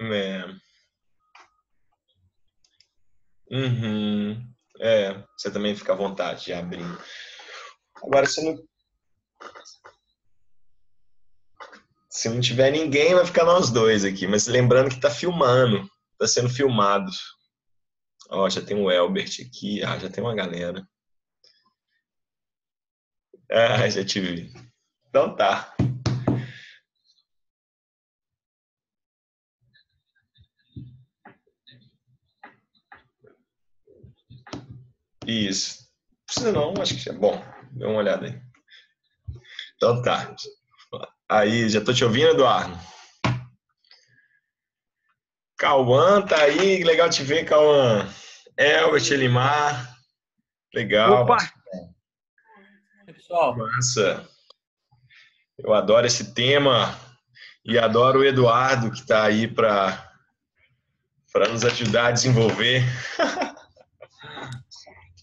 É. Uhum. É, você também fica à vontade de abrir. Agora, se não. Se não tiver ninguém, vai ficar nós dois aqui. Mas lembrando que tá filmando. Tá sendo filmado. Ó, já tem o Elbert aqui. Ah, já tem uma galera. Ah, já te vi. Então tá. Isso. Precisa não, acho que é bom. Dê uma olhada aí. Então tá. Aí, já tô te ouvindo, Eduardo? Cauã tá aí, legal te ver, Cauã. Elbert, Elimar. Legal. Opa! Pessoal. Massa. Eu adoro esse tema e adoro o Eduardo que está aí para nos ajudar a desenvolver.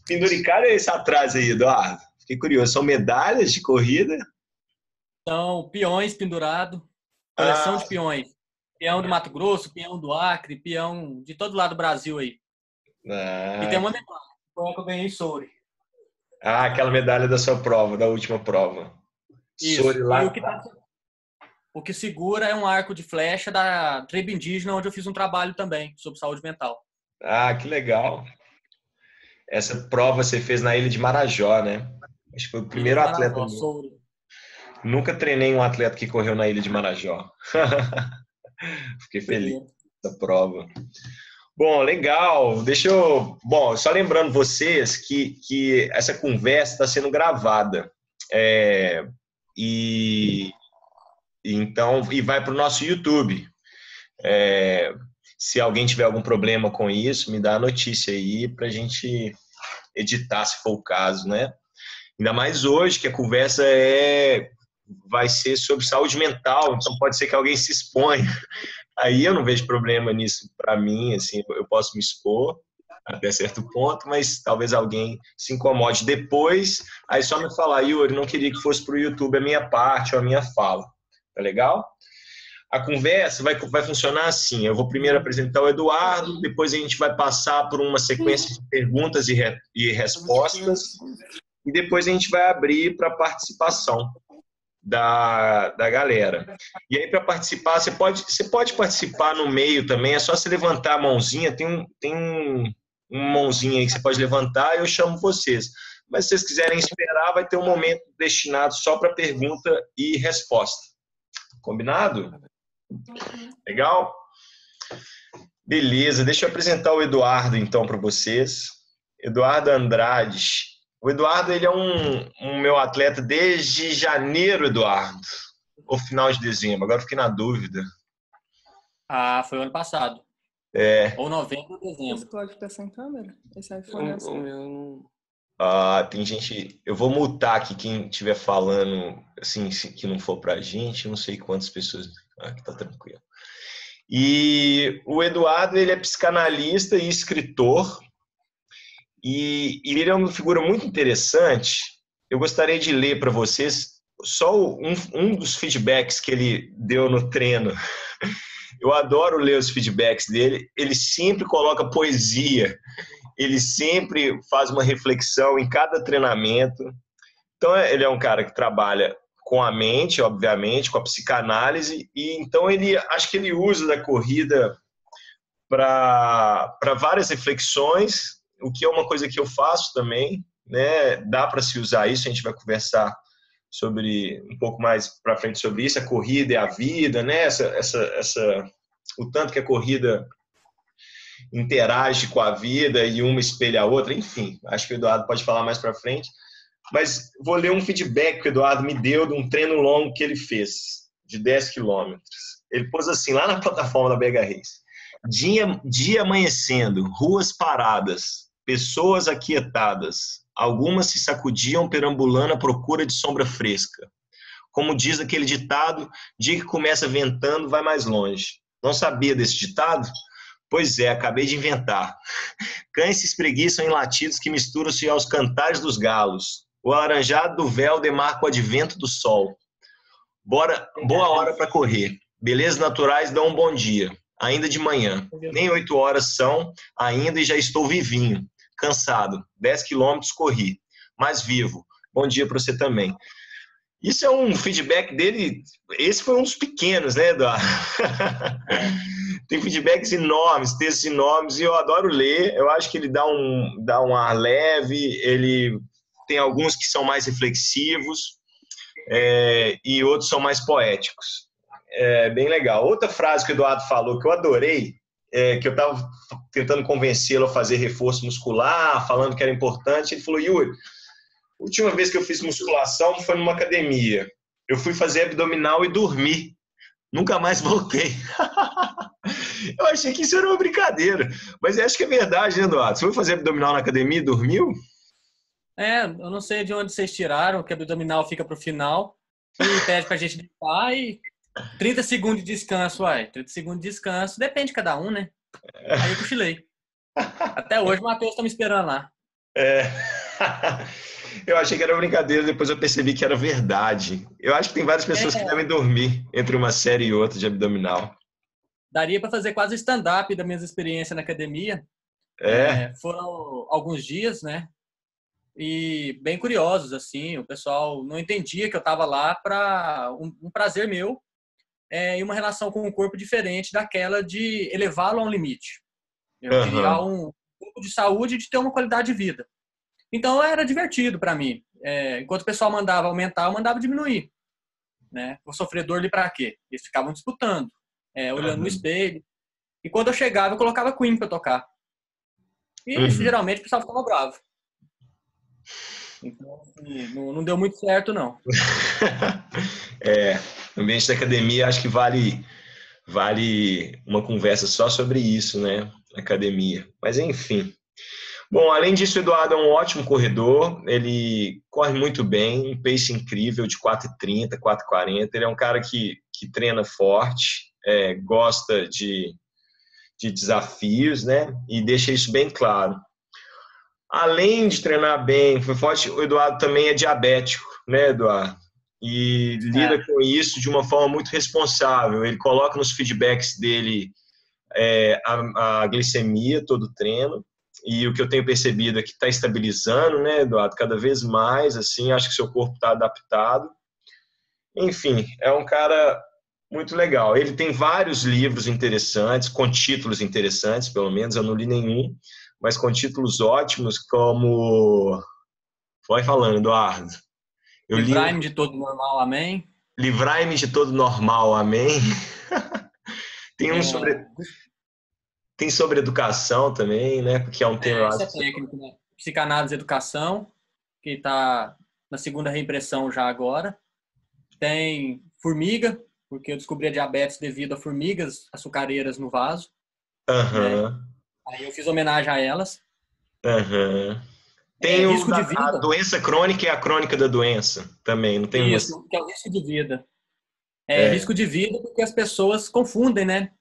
Penduricário é esse atrás aí, Eduardo? Fiquei curioso. São medalhas de corrida? São peões pendurados, coleção ah. de peões. Peão do Mato Grosso, peão do Acre, peão de todo lado do Brasil aí. Ah. E tem uma medalha, foi que eu ganhei Souri. Ah, aquela medalha da sua prova, da última prova. Isso. Souri lá. E o que, tá... o que segura é um arco de flecha da tribo indígena, onde eu fiz um trabalho também sobre saúde mental. Ah, que legal. Essa prova você fez na ilha de Marajó, né? Acho que foi o primeiro Marajó, atleta. Souri. Nunca treinei um atleta que correu na ilha de Marajó. Fiquei feliz da prova. Bom, legal. Deixa eu. Bom, só lembrando vocês que, que essa conversa está sendo gravada. É, e então e vai para o nosso YouTube. É, se alguém tiver algum problema com isso, me dá a notícia aí para a gente editar, se for o caso, né? Ainda mais hoje que a conversa é vai ser sobre saúde mental, então pode ser que alguém se exponha Aí eu não vejo problema nisso para mim, assim, eu posso me expor até certo ponto, mas talvez alguém se incomode depois, aí só me falar, Yuri, não queria que fosse para o YouTube a minha parte ou a minha fala, tá legal? A conversa vai, vai funcionar assim, eu vou primeiro apresentar o Eduardo, depois a gente vai passar por uma sequência de perguntas e, re, e respostas, e depois a gente vai abrir para participação, da, da galera. E aí, para participar, você pode, você pode participar no meio também, é só você levantar a mãozinha, tem um, tem um, mãozinha aí que você pode levantar e eu chamo vocês. Mas se vocês quiserem esperar, vai ter um momento destinado só para pergunta e resposta. Combinado? Legal? Beleza, deixa eu apresentar o Eduardo então para vocês. Eduardo Andrade, o Eduardo ele é um, um meu atleta desde janeiro, Eduardo, ou final de dezembro. Agora fiquei na dúvida. Ah, foi o ano passado. É. Ou novembro ou dezembro. Esse código tá sem câmera? Esse iPhone é assim. meu Ah, tem gente. Eu vou multar aqui quem estiver falando assim, que não for pra gente. Não sei quantas pessoas. Ah, que tá tranquilo. E o Eduardo, ele é psicanalista e escritor. E, e ele é uma figura muito interessante. Eu gostaria de ler para vocês só um, um dos feedbacks que ele deu no treino. Eu adoro ler os feedbacks dele. Ele sempre coloca poesia, ele sempre faz uma reflexão em cada treinamento. Então, ele é um cara que trabalha com a mente, obviamente, com a psicanálise, e então ele acho que ele usa da corrida para várias reflexões o que é uma coisa que eu faço também, né? Dá para se usar isso, a gente vai conversar sobre um pouco mais para frente sobre isso, a corrida e a vida, né? Essa, essa, essa, o tanto que a corrida interage com a vida e uma espelha a outra, enfim, acho que o Eduardo pode falar mais para frente. Mas vou ler um feedback que o Eduardo me deu de um treino longo que ele fez, de 10 quilômetros. Ele pôs assim, lá na plataforma da Bega Race. Dia, dia amanhecendo, ruas paradas, Pessoas aquietadas, algumas se sacudiam perambulando à procura de sombra fresca. Como diz aquele ditado, dia que começa ventando, vai mais longe. Não sabia desse ditado? Pois é, acabei de inventar. Cães se espreguiçam em latidos que misturam-se aos cantares dos galos. O alaranjado do véu demarca o advento do sol. Bora, boa hora para correr. Belezas naturais dão um bom dia. ainda de manhã. Nem oito horas são ainda e já estou vivinho, cansado. 10 quilômetros corri, mas vivo. Bom dia para você também. Isso é um feedback dele. Esse foi um dos pequenos, né, Eduardo? Tem feedbacks enormes, textos enormes, e eu adoro ler. Eu acho que ele dá um, dá um ar leve, ele tem alguns que são mais reflexivos é, e outros são mais poéticos. É bem legal. Outra frase que o Eduardo falou que eu adorei, é, que eu estava tentando convencê-lo a fazer reforço muscular, falando que era importante, ele falou: Yuri, a última vez que eu fiz musculação foi numa academia. Eu fui fazer abdominal e dormi. Nunca mais voltei. eu achei que isso era uma brincadeira. Mas acho que é verdade, né, Eduardo? Você foi fazer abdominal na academia e dormiu? É, eu não sei de onde vocês tiraram, que abdominal fica pro final. E pede pra gente deitar e 30 segundos de descanso, uai. 30 segundos de descanso, depende de cada um, né? Aí eu cochilei. Até hoje o Matheus tá me esperando lá. É. Eu achei que era brincadeira, depois eu percebi que era verdade. Eu acho que tem várias pessoas é. que devem dormir entre uma série e outra de abdominal. Daria para fazer quase stand-up da minha experiência na academia. É. é. Foram alguns dias, né? E bem curiosos, assim. O pessoal não entendia que eu estava lá para um, um, prazer meu é, e uma relação com o corpo diferente daquela de elevá-lo a um limite. Eu uhum. um pouco de saúde e de ter uma qualidade de vida. Então era divertido para mim. É, enquanto o pessoal mandava aumentar, eu mandava diminuir. Né? Vou sofrer dor ali para quê? Eles ficavam disputando, é, olhando uhum. no espelho. E quando eu chegava, eu colocava Queen para tocar. E uhum. geralmente o pessoal ficava bravo. Então, assim, não, não, deu muito certo, não. é, no ambiente da academia, acho que vale, vale uma conversa só sobre isso, né? Academia. Mas, enfim. Bom, além disso, o Eduardo é um ótimo corredor, ele corre muito bem, um pace incrível de 4,30, 4,40. Ele é um cara que, que treina forte, é, gosta de, de desafios, né? E deixa isso bem claro. Além de treinar bem, foi forte, o Eduardo também é diabético, né, Eduardo? E lida é. com isso de uma forma muito responsável. Ele coloca nos feedbacks dele é, a, a glicemia todo treino e o que eu tenho percebido é que está estabilizando, né, Eduardo, cada vez mais, assim, acho que seu corpo está adaptado. Enfim, é um cara muito legal. Ele tem vários livros interessantes, com títulos interessantes, pelo menos, eu não li nenhum, mas com títulos ótimos, como. Vai falando, Eduardo. Livrai-me li... de todo normal, amém. Livrai-me de todo normal, amém. tem um é... sobre tem sobre educação também, né? Porque é um tema. É, é técnico, né? Psicanálise e educação, que está na segunda reimpressão já agora. Tem formiga, porque eu descobri a diabetes devido a formigas açucareiras no vaso. Uhum. Né? Aí eu fiz homenagem a elas. Uhum. Tem é, o da, a doença crônica e a crônica da doença também, não tem Isso, uma... que é o risco de vida. É, é, risco de vida porque as pessoas confundem, né?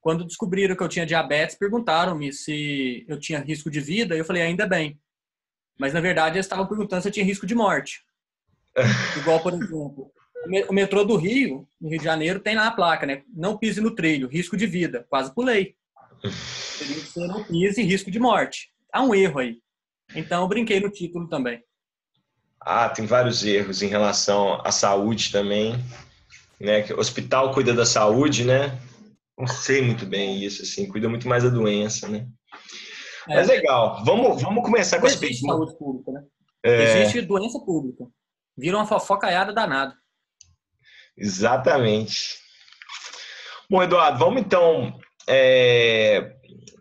Quando descobriram que eu tinha diabetes, perguntaram-me se eu tinha risco de vida. Eu falei, ainda bem. Mas, na verdade, eles estavam perguntando se eu tinha risco de morte. Igual, por exemplo, o metrô do Rio, no Rio de Janeiro, tem lá a placa, né? Não pise no trilho, risco de vida. Quase pulei. Teria que ser não pise, risco de morte. Há um erro aí. Então, eu brinquei no título também. Ah, tem vários erros em relação à saúde também. Né? Hospital cuida da saúde, né? não sei muito bem isso, assim, cuida muito mais da doença, né? É. Mas legal, vamos, vamos começar com as perguntas. saúde pública, né? É... Existe doença pública. Vira uma fofocaiada danada. Exatamente. Bom, Eduardo, vamos então é,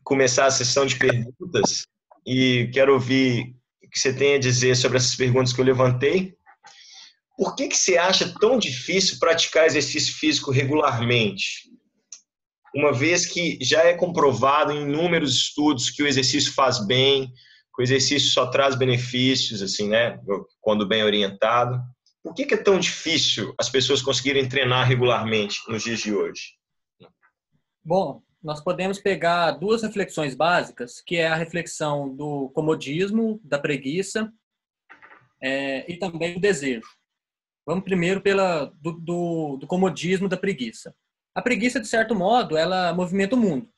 começar a sessão de perguntas e quero ouvir o que você tem a dizer sobre essas perguntas que eu levantei. Por que, que você acha tão difícil praticar exercício físico regularmente? uma vez que já é comprovado em inúmeros estudos que o exercício faz bem, que o exercício só traz benefícios, assim, né, quando bem orientado. Por que, que é tão difícil as pessoas conseguirem treinar regularmente nos dias de hoje? Bom, nós podemos pegar duas reflexões básicas, que é a reflexão do comodismo, da preguiça é, e também do desejo. Vamos primeiro pela do, do, do comodismo da preguiça. A preguiça, de certo modo, ela movimenta o mundo.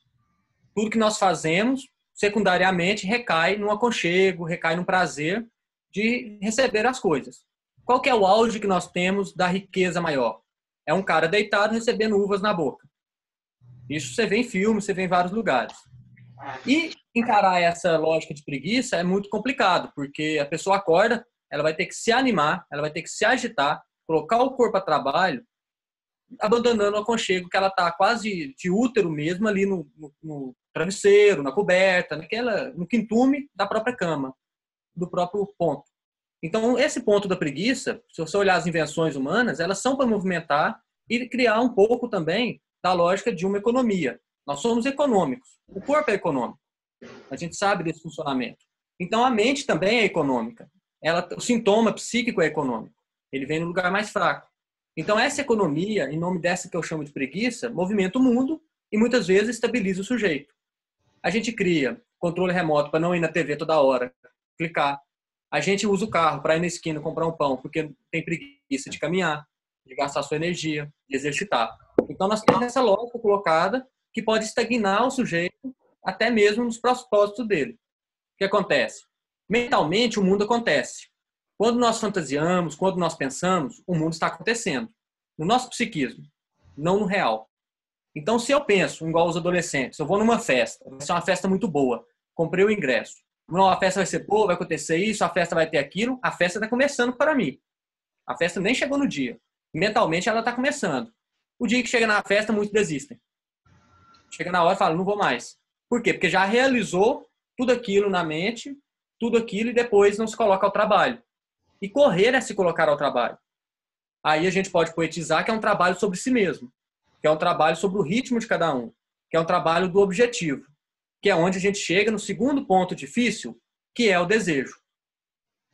Tudo que nós fazemos, secundariamente, recai no aconchego, recai no prazer de receber as coisas. Qual que é o auge que nós temos da riqueza maior? É um cara deitado recebendo uvas na boca. Isso você vê em filmes, você vê em vários lugares. E encarar essa lógica de preguiça é muito complicado, porque a pessoa acorda, ela vai ter que se animar, ela vai ter que se agitar, colocar o corpo a trabalho, abandonando o aconchego que ela está quase de útero mesmo ali no, no, no, travesseiro, na coberta, naquela, no quintume da própria cama, do próprio ponto. Então, esse ponto da preguiça, se você olhar as invenções humanas, elas são para movimentar e criar um pouco também da lógica de uma economia. Nós somos econômicos. O corpo é econômico. A gente sabe desse funcionamento. Então, a mente também é econômica. Ela, o sintoma psíquico é econômico. Ele vem no lugar mais fraco. Então, essa economia, em nome dessa que eu chamo de preguiça, movimenta o mundo e muitas vezes estabiliza o sujeito. A gente cria controle remoto para não ir na TV toda hora, clicar. A gente usa o carro para ir na esquina comprar um pão, porque tem preguiça de caminhar, de gastar sua energia, de exercitar. Então, nós temos essa lógica colocada que pode estagnar o sujeito até mesmo nos propósitos dele. O que acontece? Mentalmente, o mundo acontece. Quando nós fantasiamos, quando nós pensamos, o mundo está acontecendo. No nosso psiquismo, não no real. Então, se eu penso, igual os adolescentes, eu vou numa festa, vai ser uma festa muito boa, comprei o ingresso. Não, a festa vai ser boa, vai acontecer isso, a festa vai ter aquilo, a festa está começando para mim. A festa nem chegou no dia. Mentalmente ela está começando. O dia que chega na festa, muitos desistem. Chega na hora e fala, não vou mais. Por quê? Porque já realizou tudo aquilo na mente, tudo aquilo, e depois não se coloca ao trabalho. E correr é se colocar ao trabalho. Aí a gente pode poetizar que é um trabalho sobre si mesmo, que é um trabalho sobre o ritmo de cada um, que é um trabalho do objetivo, que é onde a gente chega no segundo ponto difícil, que é o desejo.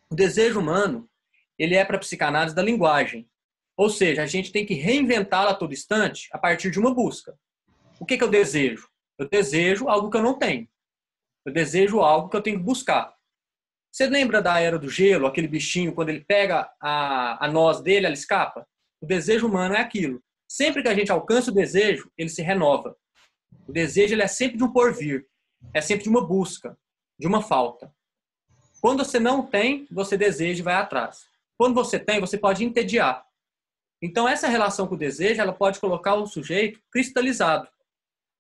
O desejo humano, ele é para a psicanálise da linguagem. Ou seja, a gente tem que reinventá-la a todo instante a partir de uma busca. O que, que eu desejo? Eu desejo algo que eu não tenho. Eu desejo algo que eu tenho que buscar. Você lembra da era do gelo, aquele bichinho, quando ele pega a, a noz dele, ela escapa? O desejo humano é aquilo. Sempre que a gente alcança o desejo, ele se renova. O desejo ele é sempre de um porvir, é sempre de uma busca, de uma falta. Quando você não tem, você deseja e vai atrás. Quando você tem, você pode entediar. Então essa relação com o desejo, ela pode colocar o sujeito cristalizado.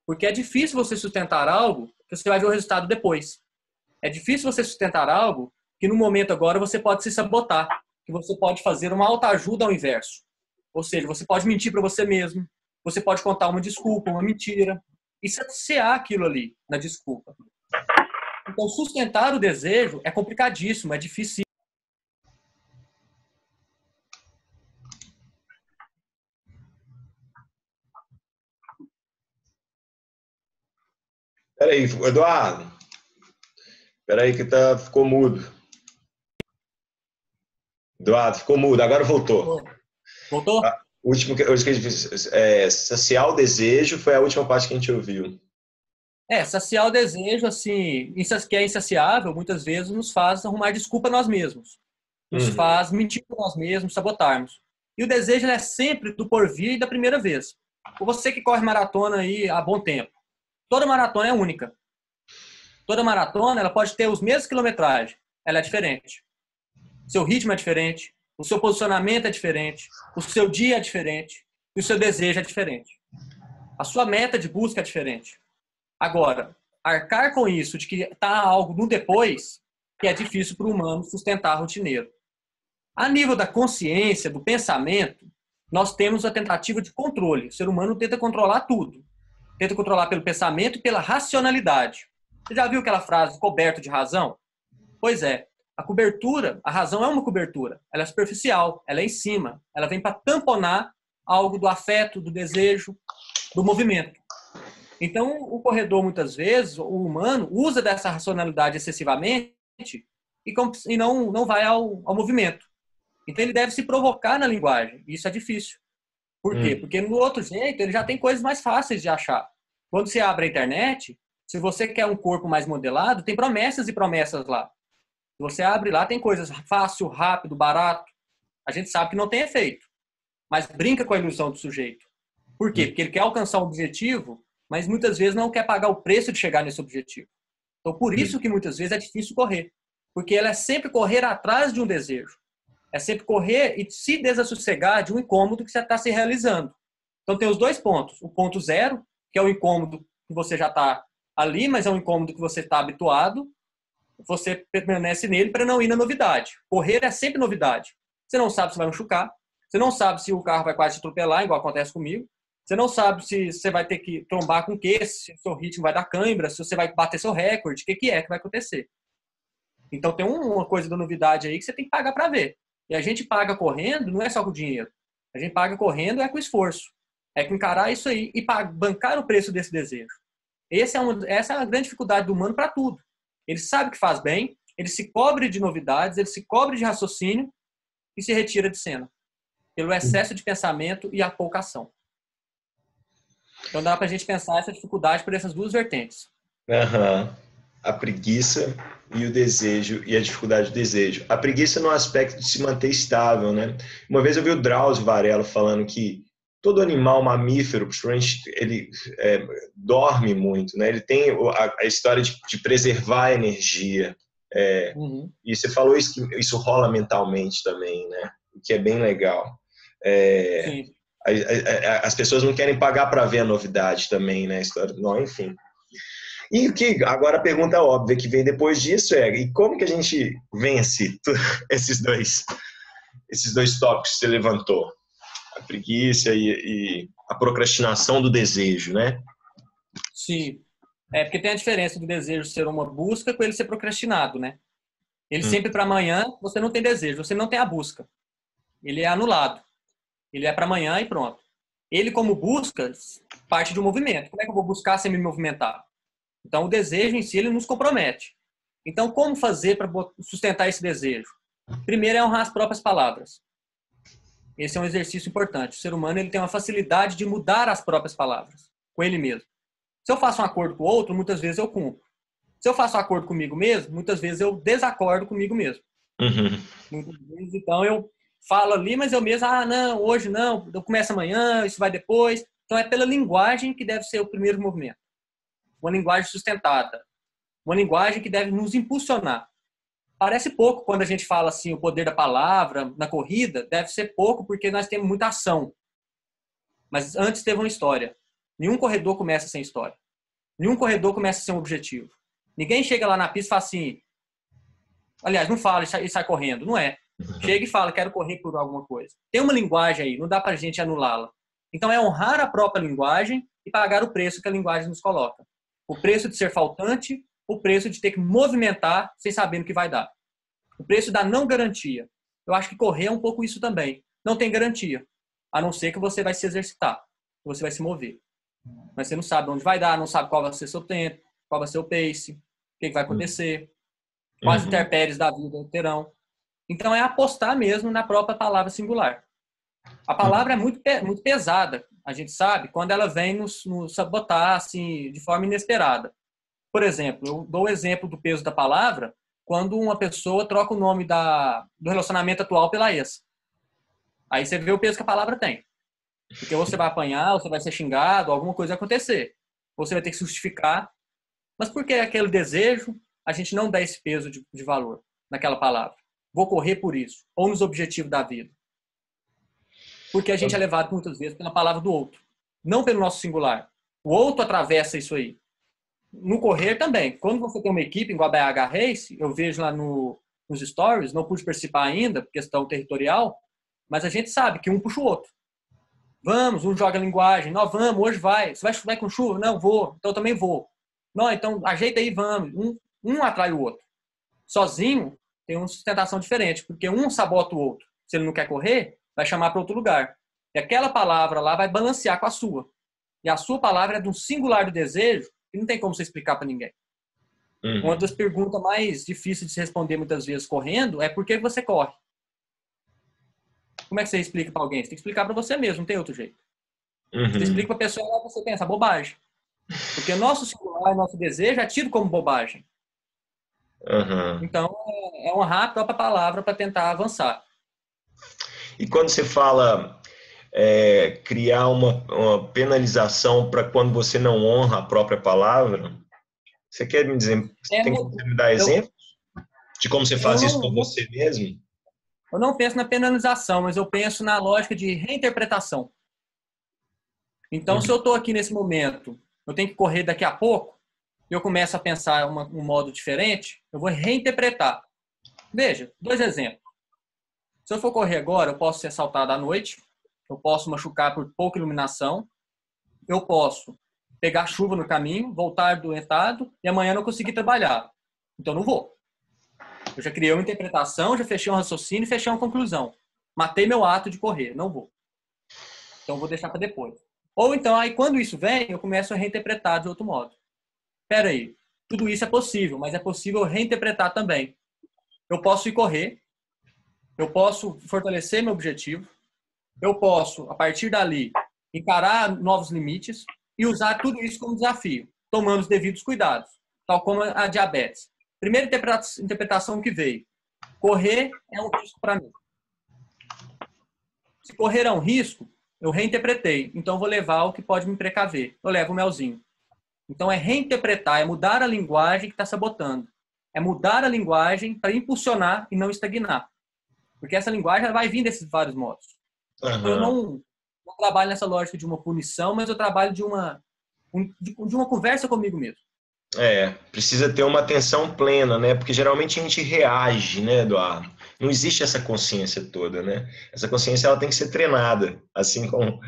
Porque é difícil você sustentar algo que você vai ver o resultado depois. É difícil você sustentar algo que no momento agora você pode se sabotar, que você pode fazer uma autoajuda ao inverso. Ou seja, você pode mentir para você mesmo, você pode contar uma desculpa, uma mentira, e saciar aquilo ali na desculpa. Então, sustentar o desejo é complicadíssimo, é difícil. Peraí, Eduardo. Peraí que tá, ficou mudo. Eduardo, ficou mudo, agora voltou. Voltou? A, o último que, que fez, é, saciar o desejo foi a última parte que a gente ouviu. É, saciar o desejo, assim, que é insaciável, muitas vezes nos faz arrumar desculpa a nós mesmos. Nos uhum. faz mentir para nós mesmos, sabotarmos. E o desejo é sempre do porvir e da primeira vez. Você que corre maratona aí há bom tempo. Toda maratona é única. Toda maratona ela pode ter os mesmos quilometragens, ela é diferente. Seu ritmo é diferente, o seu posicionamento é diferente, o seu dia é diferente e o seu desejo é diferente. A sua meta de busca é diferente. Agora, arcar com isso de que está algo no depois, que é difícil para o humano sustentar rotineiro. A nível da consciência, do pensamento, nós temos a tentativa de controle. O ser humano tenta controlar tudo. Tenta controlar pelo pensamento e pela racionalidade. Você já viu aquela frase coberto de razão? Pois é, a cobertura, a razão é uma cobertura. Ela é superficial, ela é em cima. Ela vem para tamponar algo do afeto, do desejo, do movimento. Então, o corredor, muitas vezes, o humano, usa dessa racionalidade excessivamente e, não, não vai ao, ao movimento. Então, ele deve se provocar na linguagem. Isso é difícil. Por quê? Hum. Porque no outro jeito, ele já tem coisas mais fáceis de achar. Quando você abre a internet, se você quer um corpo mais modelado, tem promessas e promessas lá. Você abre lá, tem coisas fácil, rápido, barato. A gente sabe que não tem efeito, mas brinca com a ilusão do sujeito. Por quê? Porque ele quer alcançar um objetivo, mas muitas vezes não quer pagar o preço de chegar nesse objetivo. Então, por isso que muitas vezes é difícil correr. Porque ela é sempre correr atrás de um desejo. É sempre correr e se desassossegar de um incômodo que você está se realizando. Então, tem os dois pontos. O ponto zero, que é o incômodo que você já está ali, mas é um incômodo que você está habituado. Você permanece nele para não ir na novidade. Correr é sempre novidade. Você não sabe se vai machucar. Você não sabe se o carro vai quase te atropelar, igual acontece comigo. Você não sabe se você vai ter que trombar com o quê, se o seu ritmo vai dar cãibra, se você vai bater seu recorde, o que, que é que vai acontecer. Então tem uma coisa da novidade aí que você tem que pagar para ver. E a gente paga correndo, não é só com dinheiro. A gente paga correndo é com esforço. É com encarar isso aí e bancar o preço desse desejo. Esse é uma, essa é a grande dificuldade do humano para tudo. Ele sabe que faz bem, ele se cobre de novidades, ele se cobre de raciocínio e se retira de cena. Pelo excesso de pensamento e a pouca ação. Então dá para a gente pensar essa dificuldade por essas duas vertentes. Uhum a preguiça e o desejo e a dificuldade do desejo. A preguiça no aspecto de se manter estável, né? Uma vez eu vi o Drauzio Varela falando que todo animal mamífero, principalmente, ele é, dorme muito, né? Ele tem a, a história de, de, preservar a energia. É, uhum. E você falou isso que isso rola mentalmente também, né? O que é bem legal. É, a, a, as pessoas não querem pagar para ver a novidade também, né? História, não, enfim. E o que agora a pergunta óbvia que vem depois disso é: e como que a gente vence esses dois esses dois tópicos que você levantou? A preguiça e, e a procrastinação do desejo, né? Sim. É porque tem a diferença do desejo ser uma busca com ele ser procrastinado, né? Ele hum. sempre para amanhã, você não tem desejo, você não tem a busca. Ele é anulado. Ele é para amanhã e pronto. Ele, como busca, parte de um movimento. Como é que eu vou buscar sem me movimentar? Então, o desejo em si, ele nos compromete. Então, como fazer para sustentar esse desejo? Primeiro é honrar as próprias palavras. Esse é um exercício importante. O ser humano ele tem uma facilidade de mudar as próprias palavras com ele mesmo. Se eu faço um acordo com o outro, muitas vezes eu cumpro. Se eu faço um acordo comigo mesmo, muitas vezes eu desacordo comigo mesmo. Uhum. Muitas vezes, então, eu falo ali, mas eu mesmo, ah, não, hoje não, eu começo amanhã, isso vai depois. Então, é pela linguagem que deve ser o primeiro movimento uma linguagem sustentada, uma linguagem que deve nos impulsionar. Parece pouco quando a gente fala assim, o poder da palavra na corrida, deve ser pouco porque nós temos muita ação. Mas antes teve uma história. Nenhum corredor começa sem história. Nenhum corredor começa sem um objetivo. Ninguém chega lá na pista e fala assim. Aliás, não fala e sai, correndo. Não é. Chega e fala, quero correr por alguma coisa. Tem uma linguagem aí, não dá para a gente anulá-la. Então é honrar a própria linguagem e pagar o preço que a linguagem nos coloca. O preço de ser faltante, o preço de ter que movimentar sem saber no que vai dar. O preço da não garantia. Eu acho que correr é um pouco isso também. Não tem garantia, a não ser que você vai se exercitar, você vai se mover. Mas você não sabe onde vai dar, não sabe qual vai ser seu tempo, qual vai ser o pace, o que vai acontecer, quais uhum. intempéries da vida terão. Então é apostar mesmo na própria palavra singular. A palavra é muito, muito pesada a gente sabe, quando ela vem nos, nos sabotar assim, de forma inesperada. Por exemplo, eu dou o exemplo do peso da palavra quando uma pessoa troca o nome da, do relacionamento atual pela ex. Aí você vê o peso que a palavra tem. Porque você vai apanhar, você vai ser xingado, alguma coisa vai acontecer. Você vai ter que se justificar. Mas por que aquele desejo a gente não dá esse peso de, de valor naquela palavra? Vou correr por isso. Ou nos objetivos da vida porque a gente é levado muitas vezes pela palavra do outro, não pelo nosso singular. O outro atravessa isso aí. No correr também. Quando você tem uma equipe igual a BH Race, eu vejo lá no, nos stories, não pude participar ainda, por questão territorial, mas a gente sabe que um puxa o outro. Vamos, um joga linguagem, nós vamos, hoje vai. Você vai, vai com chuva? Não, vou. Então eu também vou. Não, então ajeita aí, vamos. Um, um atrai o outro. Sozinho tem uma sustentação diferente, porque um sabota o outro. Se ele não quer correr, vai chamar para outro lugar. E aquela palavra lá vai balancear com a sua. E a sua palavra é de um singular do desejo que não tem como você explicar para ninguém. Uhum. Uma das perguntas mais difíceis de se responder muitas vezes correndo é por que você corre? Como é que você explica para alguém? Você tem que explicar para você mesmo, não tem outro jeito. Uhum. Você explica para a pessoa, você pensa, bobagem. Porque nosso singular, nosso desejo é tido como bobagem. Uhum. Então, é, é honrar a própria palavra para tentar avançar. E quando você fala é, criar uma, uma penalização para quando você não honra a própria palavra? Você quer me dizer, é, tem que me dar exemplos de como você faz isso com você mesmo? Eu não penso na penalização, mas eu penso na lógica de reinterpretação. Então, uhum. se eu estou aqui nesse momento, eu tenho que correr daqui a pouco, eu começo a pensar uma, um modo diferente, eu vou reinterpretar. Veja, dois exemplos. Se eu for correr agora, eu posso ser assaltado à noite, eu posso machucar por pouca iluminação, eu posso pegar chuva no caminho, voltar doentado e amanhã não conseguir trabalhar. Então não vou. Eu já criei uma interpretação, já fechei um raciocínio fechei uma conclusão. Matei meu ato de correr, não vou. Então vou deixar para depois. Ou então, aí quando isso vem, eu começo a reinterpretar de outro modo. Espera aí, tudo isso é possível, mas é possível reinterpretar também. Eu posso ir correr, eu posso fortalecer meu objetivo, eu posso, a partir dali, encarar novos limites e usar tudo isso como desafio, tomando os devidos cuidados, tal como a diabetes. Primeira interpretação que veio: correr é um risco para mim. Se correr é um risco, eu reinterpretei. Então vou levar o que pode me precaver. Eu levo o melzinho. Então é reinterpretar, é mudar a linguagem que está sabotando. É mudar a linguagem para impulsionar e não estagnar. Porque essa linguagem vai vir desses vários modos. Uhum. Eu não, não, trabalho nessa lógica de uma punição, mas eu trabalho de uma, de, de uma conversa comigo mesmo. É, precisa ter uma atenção plena, né? Porque geralmente a gente reage, né, Eduardo? Não existe essa consciência toda, né? Essa consciência ela tem que ser treinada, assim como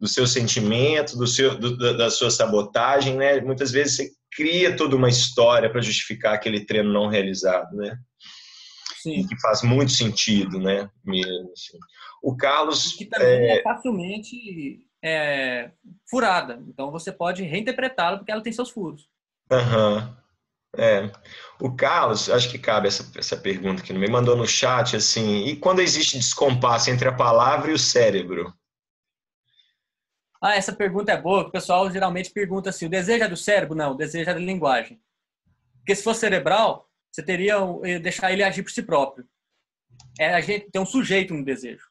do seu sentimento, do seu, do, da sua sabotagem, né? Muitas vezes você cria toda uma história para justificar aquele treino não realizado, né? Sim. que faz muito sentido, né? Mesmo, assim. O Carlos. Que também é, é facilmente é, furada. Então você pode reinterpretá-la porque ela tem seus furos. Aham. Uhum. É. O Carlos, acho que cabe essa, essa pergunta que me mandou no chat assim. E quando existe descompasso entre a palavra e o cérebro? Ah, essa pergunta é boa. O pessoal geralmente pergunta assim: o desejo é do cérebro? Não, o desejo é da linguagem. Porque se fosse cerebral, você teria eh, deixar ele agir por si próprio. É, a gente tem um sujeito no desejo,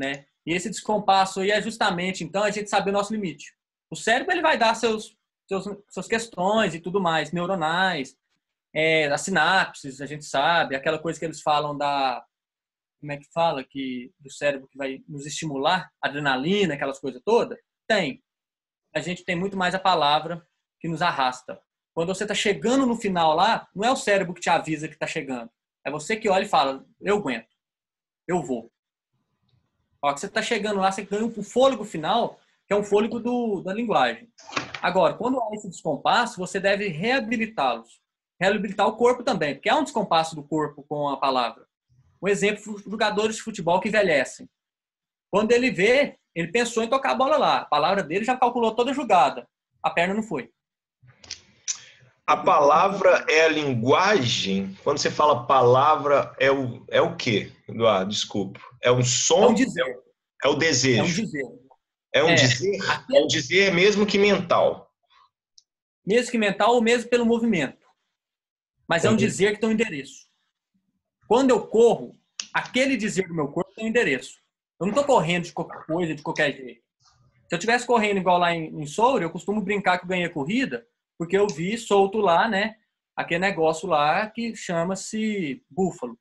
né? E esse descompasso aí é justamente, então, a gente sabe o nosso limite. O cérebro ele vai dar seus, seus suas questões e tudo mais, neuronais, é, as sinapses, a gente sabe, aquela coisa que eles falam da como é que fala que do cérebro que vai nos estimular, adrenalina, aquelas coisas todas, tem. A gente tem muito mais a palavra que nos arrasta. Quando você está chegando no final lá, não é o cérebro que te avisa que está chegando. É você que olha e fala, eu aguento, eu vou. Ó, que você está chegando lá, você ganha um fôlego final, que é um fôlego do, da linguagem. Agora, quando há esse descompasso, você deve reabilitá-los. Reabilitar o corpo também, porque há um descompasso do corpo com a palavra. Um exemplo, jogadores de futebol que envelhecem. Quando ele vê, ele pensou em tocar a bola lá. A palavra dele já calculou toda a jogada. A perna não foi. A palavra é a linguagem? Quando você fala palavra, é o, é o quê, Eduardo? Desculpa. É um som? É um dizer. É o desejo. É um dizer. É um é, dizer, é um dizer mesmo que mental. Mesmo que mental ou mesmo pelo movimento. Mas é um dizer que tem um endereço. Quando eu corro, aquele dizer do meu corpo tem um endereço. Eu não estou correndo de qualquer coisa, de qualquer jeito. Se eu estivesse correndo igual lá em, em Soura, eu costumo brincar que eu ganhei a corrida, porque eu vi solto lá, né? Aquele negócio lá que chama-se búfalo.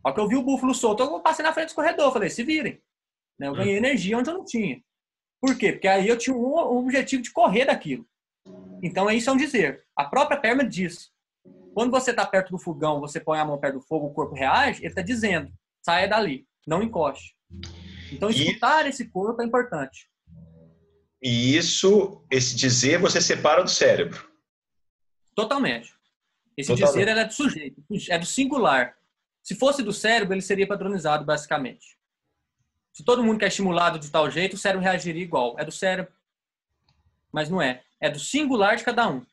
Só que eu vi o búfalo solto, eu passei na frente do corredor, falei, se virem. Né? Eu ganhei hum. energia onde eu não tinha. Por quê? Porque aí eu tinha um objetivo de correr daquilo. Então, isso é um dizer. A própria perna diz. Quando você está perto do fogão, você põe a mão perto do fogo, o corpo reage, ele está dizendo, saia dali, não encoste. Então, escutar e... esse corpo é importante. E isso, esse dizer, você separa do cérebro. Totalmente. Esse Totalmente. dizer é do sujeito, é do singular. Se fosse do cérebro, ele seria padronizado, basicamente. Se todo mundo quer estimulado de tal jeito, o cérebro reagiria igual. É do cérebro. Mas não é. É do singular de cada um.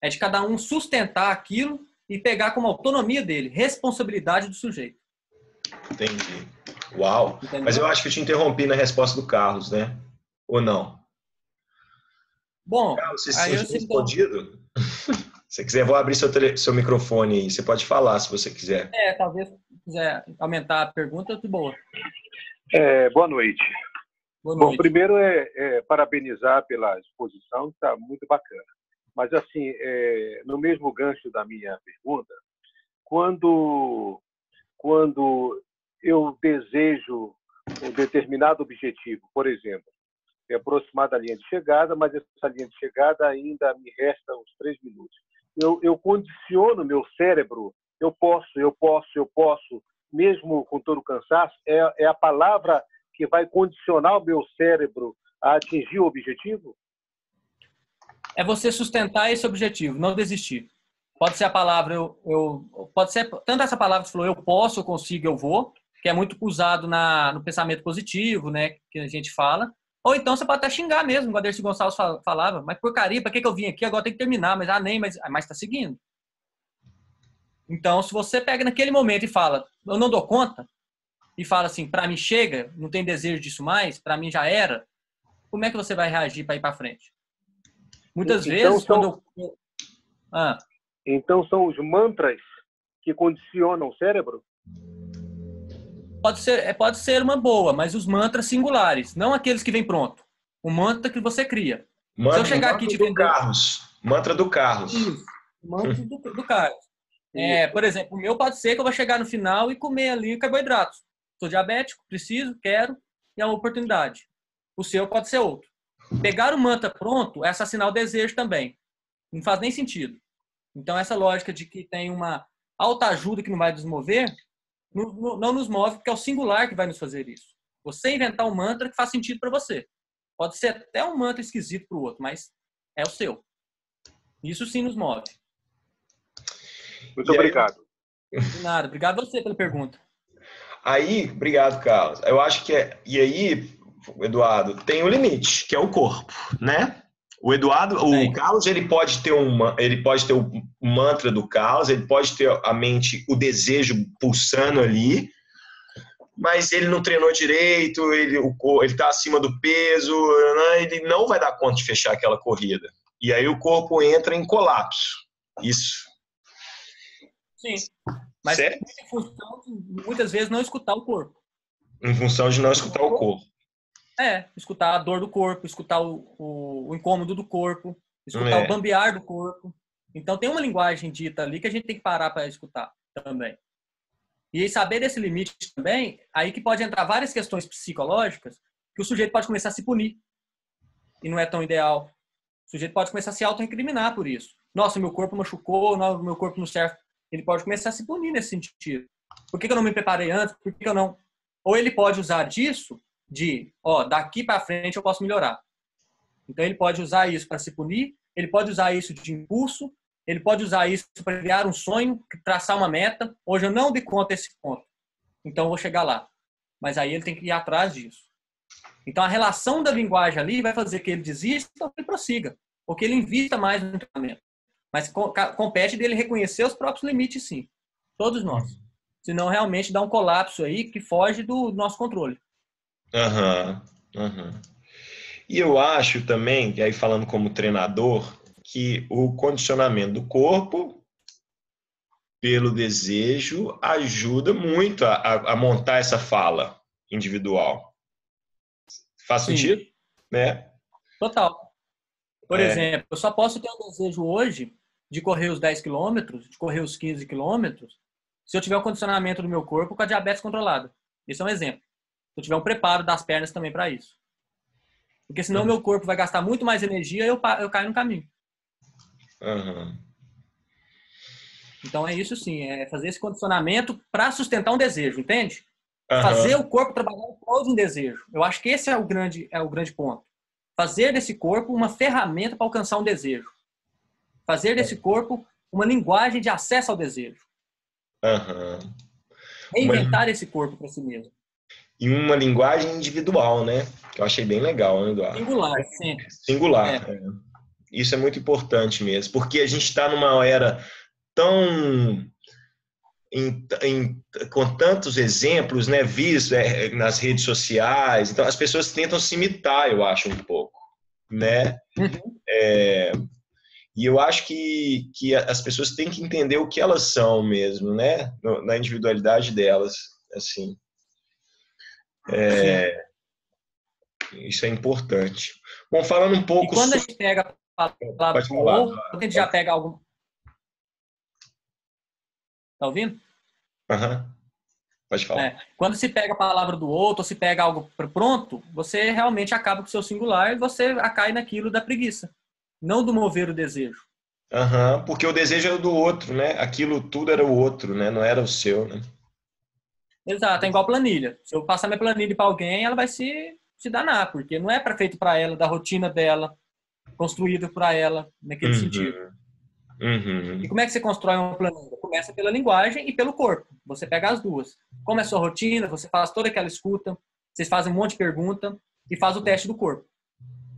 É de cada um sustentar aquilo e pegar como autonomia dele, responsabilidade do sujeito. Entendi. Uau! Entendeu? Mas eu acho que eu te interrompi na resposta do Carlos, né? Ou não? Bom, Carlos, você aí eu respondido? se quiser, vou abrir seu, tele, seu microfone aí. Você pode falar se você quiser. É, talvez quiser aumentar a pergunta, de boa. É, boa noite. Bom, primeiro é, é, parabenizar pela exposição, está muito bacana. Mas, assim, é, no mesmo gancho da minha pergunta, quando, quando eu desejo um determinado objetivo, por exemplo, me aproximar da linha de chegada, mas essa linha de chegada ainda me resta uns três minutos. Eu, eu condiciono meu cérebro, eu posso, eu posso, eu posso, mesmo com todo o cansaço, é, é a palavra que vai condicionar o meu cérebro a atingir o objetivo? É você sustentar esse objetivo, não desistir. Pode ser a palavra, eu, eu pode ser tanto essa palavra que você falou, eu posso, eu consigo, eu vou, que é muito usado na, no pensamento positivo, né, que a gente fala. Ou então você pode até xingar mesmo, como a Dercy Gonçalves falava, mas porcaria, para que, que eu vim aqui? Agora tem que terminar, mas ah, nem, mas mas está seguindo. Então, se você pega naquele momento e fala, eu não dou conta, e fala assim, para mim chega, não tem desejo disso mais, para mim já era, como é que você vai reagir para ir para frente? Muitas então, vezes, são... quando eu... ah. Então, são os mantras que condicionam o cérebro? Pode ser, é, pode ser uma boa, mas os mantras singulares, não aqueles que vêm pronto. O mantra que você cria. Mantra, Se eu chegar aqui te vender... Carlos. Mantra do Carlos. Isso. Mantra do, do Carlos. É, por exemplo, o meu pode ser que eu vou chegar no final e comer ali carboidratos. Sou diabético, preciso, quero, e é uma oportunidade. O seu pode ser outro. Pegar o mantra pronto é assassinar o desejo também. Não faz nem sentido. Então, essa lógica de que tem uma alta ajuda que não vai nos mover, não, nos move, porque é o singular que vai nos fazer isso. Você inventar um mantra que faz sentido para você. Pode ser até um mantra esquisito para o outro, mas é o seu. Isso sim nos move. Muito e obrigado. Aí... De nada. Obrigado a você pela pergunta. Aí, obrigado, Carlos. Eu acho que é. E aí, Eduardo, tem um limite, que é o corpo, né? O Eduardo, o Carlos, ele pode ter uma, ele pode ter o mantra do Carlos, ele pode ter a mente, o desejo pulsando ali, mas ele não treinou direito, ele está acima do peso, né? ele não vai dar conta de fechar aquela corrida. E aí o corpo entra em colapso. Isso. Sim. Mas certo? em função de, muitas vezes, não escutar o corpo. Em função de não escutar o corpo. É, escutar a dor do corpo, escutar o, o, o incômodo do corpo, escutar é. o bambear do corpo. Então tem uma linguagem dita ali que a gente tem que parar para escutar também. E saber desse limite também, aí que pode entrar várias questões psicológicas que o sujeito pode começar a se punir. E não é tão ideal. O sujeito pode começar a se auto-recriminar por isso. Nossa, meu corpo machucou, meu corpo não serve ele pode começar a se punir nesse sentido. Por que, eu não me preparei antes? Por que, eu não. Ou ele pode usar disso de, ó, daqui para frente eu posso melhorar. Então ele pode usar isso para se punir, ele pode usar isso de impulso, ele pode usar isso para criar um sonho, traçar uma meta. Hoje eu não dei conta desse ponto, então eu vou chegar lá. Mas aí ele tem que ir atrás disso. Então a relação da linguagem ali vai fazer que ele desista ou que ele prossiga, ou que ele invista mais no treinamento. Mas compete dele reconhecer os próprios limites, sim. Todos nós. Senão realmente dá um colapso aí que foge do nosso controle. Aham, uhum. E eu acho também, e aí falando como treinador, que o condicionamento do corpo pelo desejo ajuda muito a, a montar essa fala individual. Faz Sim. sentido? Né? Total. Por é. exemplo, eu só posso ter um desejo hoje de correr os 10 quilômetros, de correr os 15 quilômetros, se eu tiver o condicionamento do meu corpo com a diabetes controlada. Esse é um exemplo. Se eu tiver um preparo das pernas também para isso. Porque senão o meu corpo vai gastar muito mais energia e eu, eu caio no caminho. Uhum. Então é isso sim, é fazer esse condicionamento para sustentar um desejo, entende? Uhum. Fazer o corpo trabalhar em prol de um desejo. Eu acho que esse é o grande, é o grande ponto. Fazer desse corpo uma ferramenta para alcançar um desejo. Fazer desse corpo uma linguagem de acesso ao desejo. Uhum. Reinventar uma... esse corpo para si mesmo. E uma linguagem individual, né? Que eu achei bem legal, né, Eduardo? Singular, sim. Singular. É. É. Isso é muito importante mesmo, porque a gente está numa era tão em, em, com tantos exemplos, né, vistos é, nas redes sociais. Então, as pessoas tentam se imitar, eu acho, um pouco, né? Uhum. É, e eu acho que, que as pessoas têm que entender o que elas são mesmo, né? Na individualidade delas, assim. É... Isso é importante. Bom, falando um pouco. E quando a gente pega a palavra do outro, a gente já pega algum. Tá ouvindo? Aham. Uhum. Pode falar. É. Quando se pega a palavra do outro, ou se pega algo pronto, você realmente acaba com o seu singular e você cai naquilo da preguiça, não do mover o desejo. Uhum, porque o desejo era do outro, né? Aquilo tudo era o outro, né? Não era o seu, né? Exato, é igual planilha. Se eu passar minha planilha para alguém, ela vai se, se danar, porque não é para feito para ela, da rotina dela, construído para ela, naquele uhum. sentido. Uhum. E como é que você constrói uma planilha? Começa pela linguagem e pelo corpo. Você pega as duas. Como é a sua rotina, você faz toda aquela escuta, vocês fazem um monte de pergunta e faz o teste do corpo.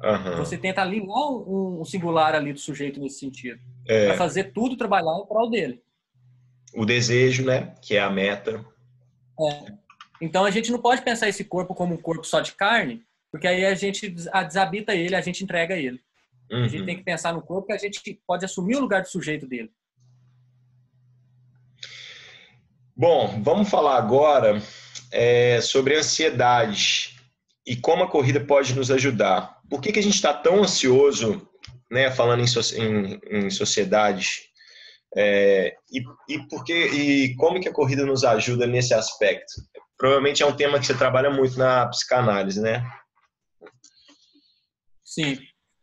Uhum. Você tenta alinhar um, singular ali do sujeito nesse sentido. É. Para fazer tudo trabalhar em prol dele. O desejo, né? Que é a meta. É. Então a gente não pode pensar esse corpo como um corpo só de carne, porque aí a gente desabita ele, a gente entrega ele. Uhum. A gente uhum. tem que pensar no corpo que a gente pode assumir o lugar do sujeito dele. Bom, vamos falar agora é, sobre ansiedade e como a corrida pode nos ajudar. Por que, que a gente está tão ansioso, né, falando em, em, em sociedades, é, e, e, porque, e como que a corrida nos ajuda nesse aspecto? Provavelmente é um tema que você trabalha muito na psicanálise, né? Sim.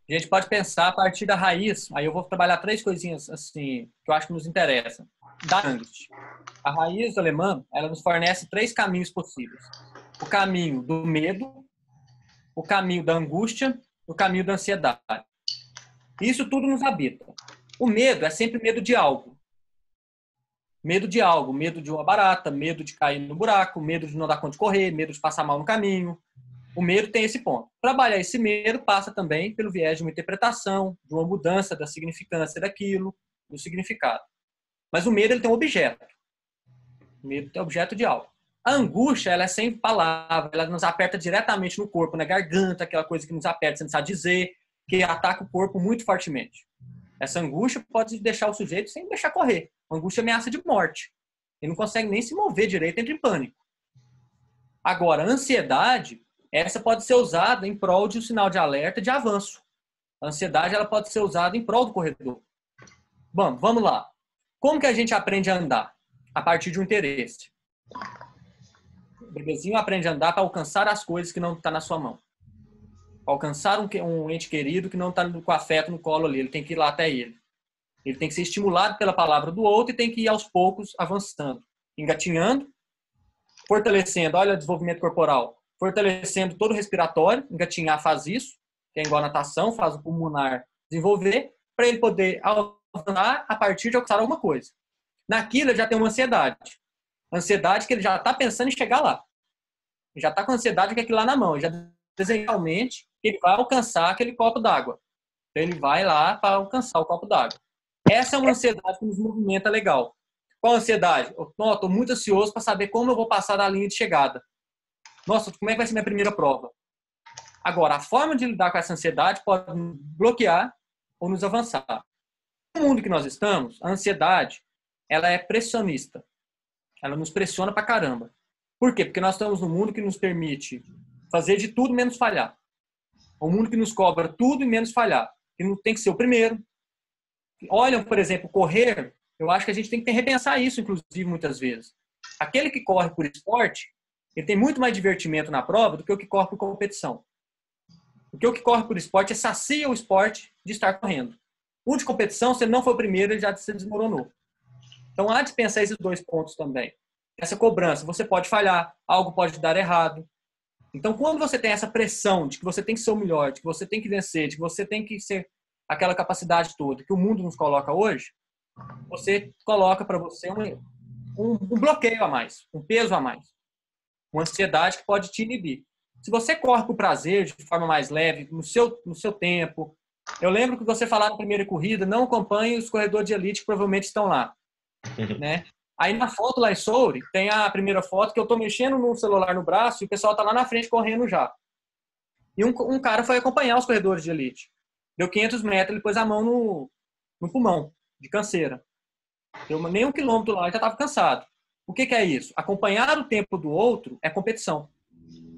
A gente pode pensar a partir da raiz. Aí eu vou trabalhar três coisinhas assim que eu acho que nos interessa. Da angústia. A raiz alemã, ela nos fornece três caminhos possíveis: o caminho do medo, o caminho da angústia, o caminho da ansiedade. Isso tudo nos habita. O medo é sempre medo de algo. Medo de algo, medo de uma barata, medo de cair no buraco, medo de não dar conta de correr, medo de passar mal no caminho, o medo tem esse ponto. Trabalhar esse medo passa também pelo viés de uma interpretação, de uma mudança da significância daquilo, do significado. Mas o medo ele tem um objeto. O medo tem objeto de algo. A angústia, ela é sem palavra, ela nos aperta diretamente no corpo, na garganta, aquela coisa que nos aperta, você não sabe dizer, que ataca o corpo muito fortemente. Essa angústia pode deixar o sujeito sem deixar correr. A angústia ameaça de morte. Ele não consegue nem se mover direito, entra em pânico. Agora, a ansiedade, essa pode ser usada em prol de um sinal de alerta de avanço. A ansiedade ela pode ser usada em prol do corredor. Bom, vamos lá. Como que a gente aprende a andar? A partir de um interesse. O bebezinho aprende a andar para alcançar as coisas que não estão tá na sua mão. Alcançar um, um, ente querido que não está com afeto no colo ali. Ele tem que ir lá até ele. Ele tem que ser estimulado pela palavra do outro e tem que ir aos poucos avançando. Engatinhando, fortalecendo. Olha o desenvolvimento corporal fortalecendo todo o respiratório, engatinhar faz isso, que é igual a natação, faz o pulmonar desenvolver, para ele poder avançar a partir de alcançar alguma coisa. Naquilo ele já tem uma ansiedade. Ansiedade que ele já está pensando em chegar lá. Já está com ansiedade que é aquilo lá na mão. Já que ele vai alcançar aquele copo d'água. Então ele vai lá para alcançar o copo d'água. Essa é uma ansiedade que nos movimenta legal. Qual a ansiedade? Eu estou muito ansioso para saber como eu vou passar da linha de chegada. Nossa, como é que vai ser minha primeira prova? Agora, a forma de lidar com essa ansiedade pode bloquear ou nos avançar. No mundo que nós estamos, a ansiedade, ela é pressionista. Ela nos pressiona pra caramba. Por quê? Porque nós estamos num mundo que nos permite fazer de tudo menos falhar. Um mundo que nos cobra tudo e menos falhar. Que não tem que ser o primeiro. Olham, por exemplo, correr, eu acho que a gente tem que repensar isso, inclusive, muitas vezes. Aquele que corre por esporte, ele tem muito mais divertimento na prova do que o que corre por competição. Porque o que corre por esporte é sacia o esporte de estar correndo. O de competição, se ele não for o primeiro, ele já se desmoronou. Então há de pensar esses dois pontos também. Essa cobrança, você pode falhar, algo pode dar errado. Então, quando você tem essa pressão de que você tem que ser o melhor, de que você tem que vencer, de que você tem que ser aquela capacidade toda que o mundo nos coloca hoje, você coloca para você um, um, um bloqueio a mais, um peso a mais uma ansiedade que pode te inibir. Se você corre por prazer, de forma mais leve, no seu, no seu tempo. Eu lembro que você falou na primeira corrida, não acompanhe os corredores de elite que provavelmente estão lá. né? Aí na foto lá em Souri, tem a primeira foto que eu estou mexendo no celular no braço e o pessoal está lá na frente correndo já. E um, um, cara foi acompanhar os corredores de elite. Deu 500 metros, ele pôs a mão no, no pulmão, de canseira. Deu nem um quilômetro lá, ele já estava cansado. O que, que, é isso? Acompanhar o tempo do outro é competição.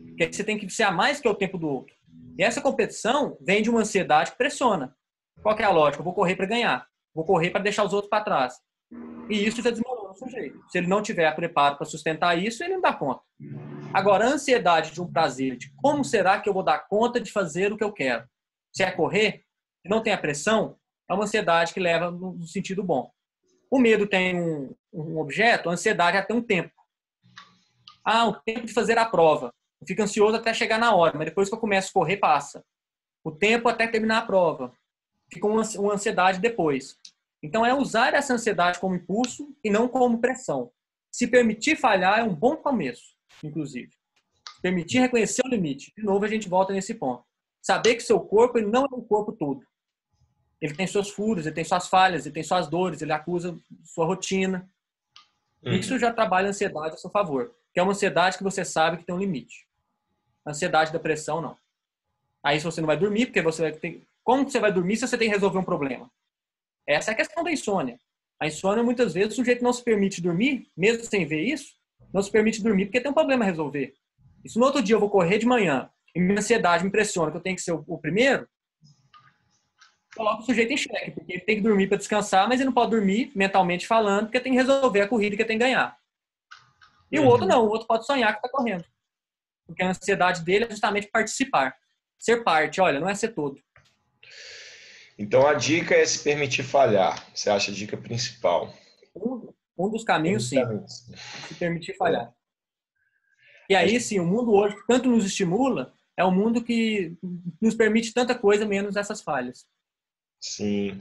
Porque você tem que a mais que o tempo do outro. E essa competição vem de uma ansiedade que pressiona. Qual é a lógica? Eu vou correr para ganhar. Vou correr para deixar os outros para trás. E isso já sujeito. Se ele não tiver preparo para sustentar isso, ele não dá conta. Agora, a ansiedade de um prazer, de como será que eu vou dar conta de fazer o que eu quero? Se é correr, e não tem a pressão, é uma ansiedade que leva no sentido bom. O medo tem um, um objeto, a ansiedade até um tempo. Ah, o tempo de fazer a prova. Eu fico ansioso até chegar na hora, mas depois que eu começo a correr, passa. O tempo até terminar a prova. Fica uma ansiedade depois. Então, é usar essa ansiedade como impulso e não como pressão. Se permitir falhar é um bom começo, inclusive. Permitir reconhecer o limite. De novo, a gente volta nesse ponto. Saber que seu corpo ele não é o corpo todo. Ele tem seus furos, ele tem suas falhas, ele tem suas dores, ele acusa sua rotina. Uhum. Isso já trabalha a ansiedade a seu favor. Que é uma ansiedade que você sabe que tem um limite. A ansiedade da pressão, não. Aí você não vai dormir, porque você vai ter... Como você vai dormir se você tem que resolver um problema? Essa é a questão da insônia. A insônia, muitas vezes, o sujeito não se permite dormir, mesmo sem ver isso, não se permite dormir porque tem um problema a resolver. E se no outro dia eu vou correr de manhã e minha ansiedade me impressiona que eu tenho que ser o primeiro, coloca o sujeito em xeque, porque ele tem que dormir para descansar, mas ele não pode dormir, mentalmente falando, porque tem que resolver a corrida que tem que ganhar. E uhum. o outro não, o outro pode sonhar que está correndo. Porque a ansiedade dele é justamente participar. Ser parte, olha, não é ser todo. Então a dica é se permitir falhar. Você acha a dica principal? Um, um dos caminhos, sim. Se permitir falhar. E aí, sim, o mundo hoje tanto nos estimula, é um mundo que nos permite tanta coisa menos essas falhas. Sim.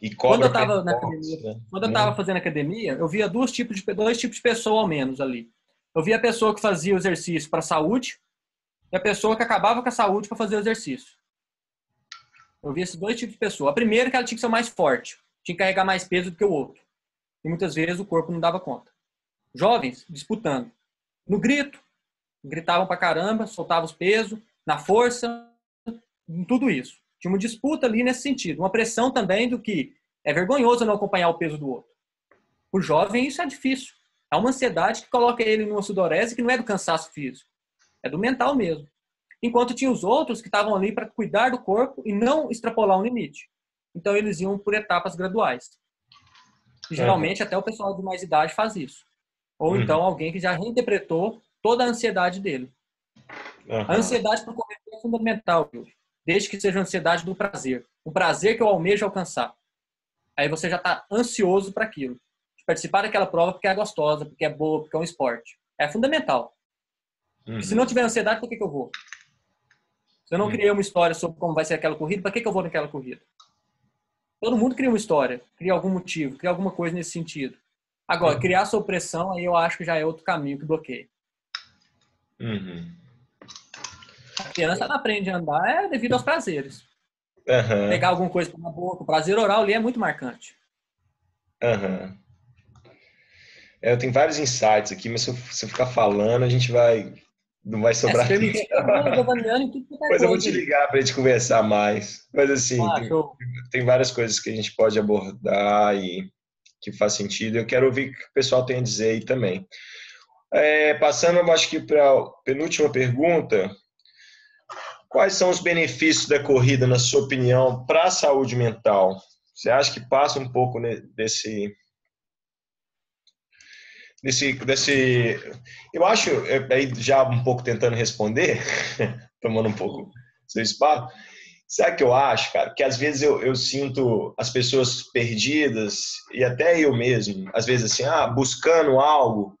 E quando eu estava na academia, né? quando eu estava fazendo academia, eu via dois tipos de dois tipos de pessoa ao menos ali. Eu via a pessoa que fazia o exercício para saúde e a pessoa que acabava com a saúde para fazer o exercício. Eu via esses dois tipos de pessoa. A primeira que ela tinha que ser mais forte, tinha que carregar mais peso do que o outro. E muitas vezes o corpo não dava conta. Jovens disputando. No grito, gritavam pra caramba, soltavam os pesos, na força, em tudo isso. Tinha uma disputa ali nesse sentido. Uma pressão também do que é vergonhoso não acompanhar o peso do outro. O jovem, isso é difícil. É uma ansiedade que coloca ele numa sudorese que não é do cansaço físico, é do mental mesmo. Enquanto tinha os outros que estavam ali para cuidar do corpo e não extrapolar um limite. Então eles iam por etapas graduais. E, geralmente até o pessoal de mais idade faz isso. Ou uhum. então alguém que já reinterpretou toda a ansiedade dele. Uhum. A ansiedade para o correr é fundamental, viu? desde que seja ansiedade do prazer. O prazer que eu almejo alcançar. Aí você já está ansioso para aquilo. De participar daquela prova porque é gostosa, porque é boa, porque é um esporte. É fundamental. Uhum. se não tiver ansiedade, por que, que eu vou? Se eu não uhum. criei uma história sobre como vai ser aquela corrida, para que, que eu vou naquela corrida? Todo mundo cria uma história, cria algum motivo, cria alguma coisa nesse sentido. Agora, uhum. criar sob pressão, aí eu acho que já é outro caminho que bloqueia. Uhum. A criança não aprende a andar é devido aos prazeres. Uhum. Pegar alguma coisa na boca, o prazer oral ali é muito marcante. Uhum. É, eu tenho vários insights aqui, mas se eu, se eu ficar falando, a gente vai. Não vai sobrar. É, tempo. Mas eu vou te ligar para a gente conversar mais. Mas assim, ah, tem, tem, várias coisas que a gente pode abordar e que faz sentido. Eu quero ouvir o que o pessoal tem a dizer aí também. É, passando, eu acho que para a penúltima pergunta, Quais são os benefícios da corrida, na sua opinião, para a saúde mental? Você acha que passa um pouco desse, desse, desse, eu acho, aí já um pouco tentando responder, tomando um pouco seu espaço, sabe que eu acho, cara? Que às vezes eu, eu sinto as pessoas perdidas, e até eu mesmo, às vezes assim, ah, buscando algo,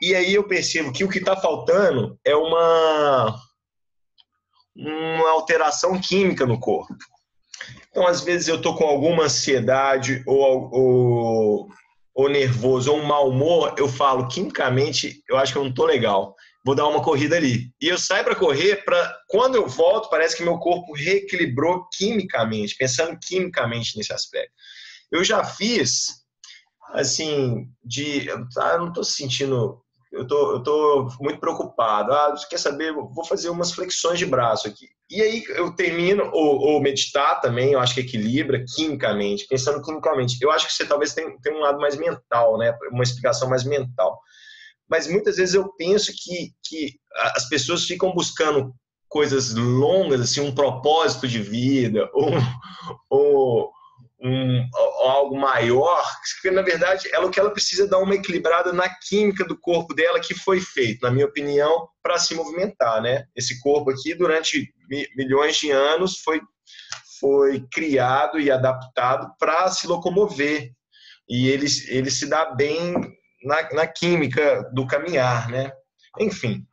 e aí eu percebo que o que está faltando é uma uma alteração química no corpo. Então, às vezes, eu estou com alguma ansiedade ou, ou, ou, nervoso ou um mau humor, eu falo, quimicamente, eu acho que eu não estou legal. Vou dar uma corrida ali. E eu saio para correr, para quando eu volto, parece que meu corpo reequilibrou quimicamente, pensando quimicamente nesse aspecto. Eu já fiz, assim, de. Eu não estou sentindo eu tô, eu tô muito preocupado. Ah, quer saber? Vou fazer umas flexões de braço aqui. E aí eu termino, ou, ou, meditar também, eu acho que equilibra quimicamente, pensando quimicamente. Eu acho que você talvez tenha, tenha um lado mais mental, né? Uma explicação mais mental. Mas muitas vezes eu penso que, que as pessoas ficam buscando coisas longas, assim, um propósito de vida, ou, ou, um, algo maior, que na verdade ela o que ela precisa é dar uma equilibrada na química do corpo dela que foi feito, na minha opinião, para se movimentar, né? Esse corpo aqui durante milhões de anos foi foi criado e adaptado para se locomover e ele, ele se dá bem na, na química do caminhar, né? Enfim,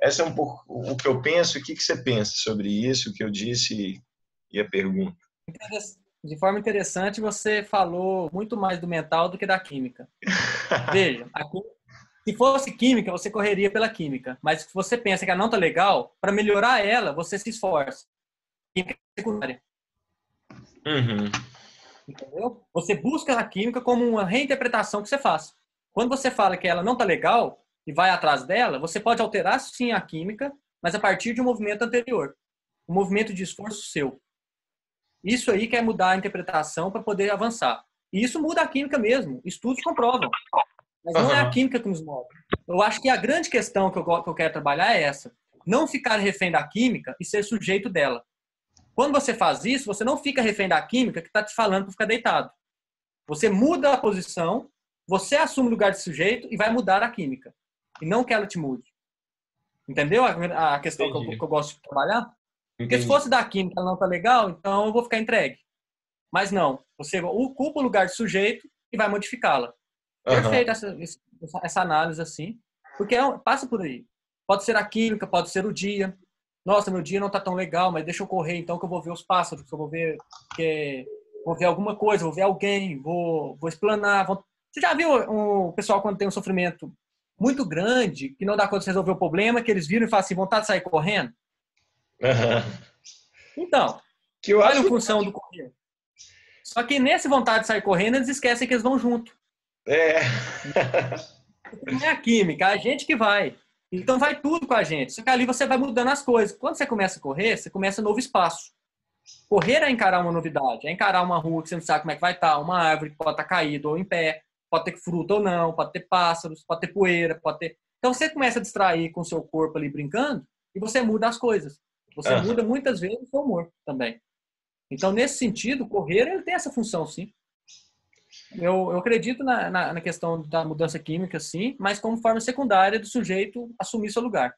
essa é um pouco o que eu penso. O que, que você pensa sobre isso, o que eu disse e a pergunta? De forma interessante, você falou muito mais do mental do que da química. Veja, se fosse química, você correria pela química. Mas se você pensa que ela não está legal, para melhorar ela, você se esforça. Química é secundária. Uhum. Entendeu? Você busca a química como uma reinterpretação que você faz. Quando você fala que ela não está legal e vai atrás dela, você pode alterar sim a química, mas a partir de um movimento anterior. Um movimento de esforço seu. Isso aí quer mudar a interpretação para poder avançar. E isso muda a química mesmo. Estudos comprovam. Mas não uhum. é a química que nos move. Eu acho que a grande questão que eu, que eu quero trabalhar é essa. Não ficar refém da química e ser sujeito dela. Quando você faz isso, você não fica refém da química que está te falando para ficar deitado. Você muda a posição, você assume o lugar de sujeito e vai mudar a química. E não que ela te mude. Entendeu a, questão que eu, que eu, gosto de trabalhar? Entendi. Porque se fosse da química ela não tá legal, então eu vou ficar entregue. Mas não. Você ocupa o lugar de sujeito e vai modificá-la. Uhum. Perfeito essa, essa análise assim. Porque é, passa por aí. Pode ser a química, pode ser o dia, nossa, meu dia não tá tão legal, mas deixa eu correr então que eu vou ver os pássaros, que eu vou ver que vou ver alguma coisa, vou ver alguém, vou vou explanar. Vou... Você já viu o pessoal quando tem um sofrimento muito grande, que não dá conta de resolver o problema, que eles viram e falam assim, vontade de sair correndo? Uhum. Então, que eu olha acho... a função do correr. Só que nesse vontade de sair correndo, eles esquecem que eles vão junto. É. Não é a química, é a gente que vai. Então vai tudo com a gente. Só que ali você vai mudando as coisas. Quando você começa a correr, você começa um novo espaço. Correr é encarar uma novidade, é encarar uma rua que você não sabe como é que vai estar, uma árvore que pode estar caída ou em pé, pode ter fruta ou não, pode ter pássaros, pode ter poeira, pode ter. Então você começa a distrair com o seu corpo ali brincando e você muda as coisas. Você ah. muda muitas vezes o seu humor também. Então, nesse sentido, correr ele tem essa função, sim. Eu, eu acredito na, na, na, questão da mudança química, sim, mas como forma secundária do sujeito assumir seu lugar.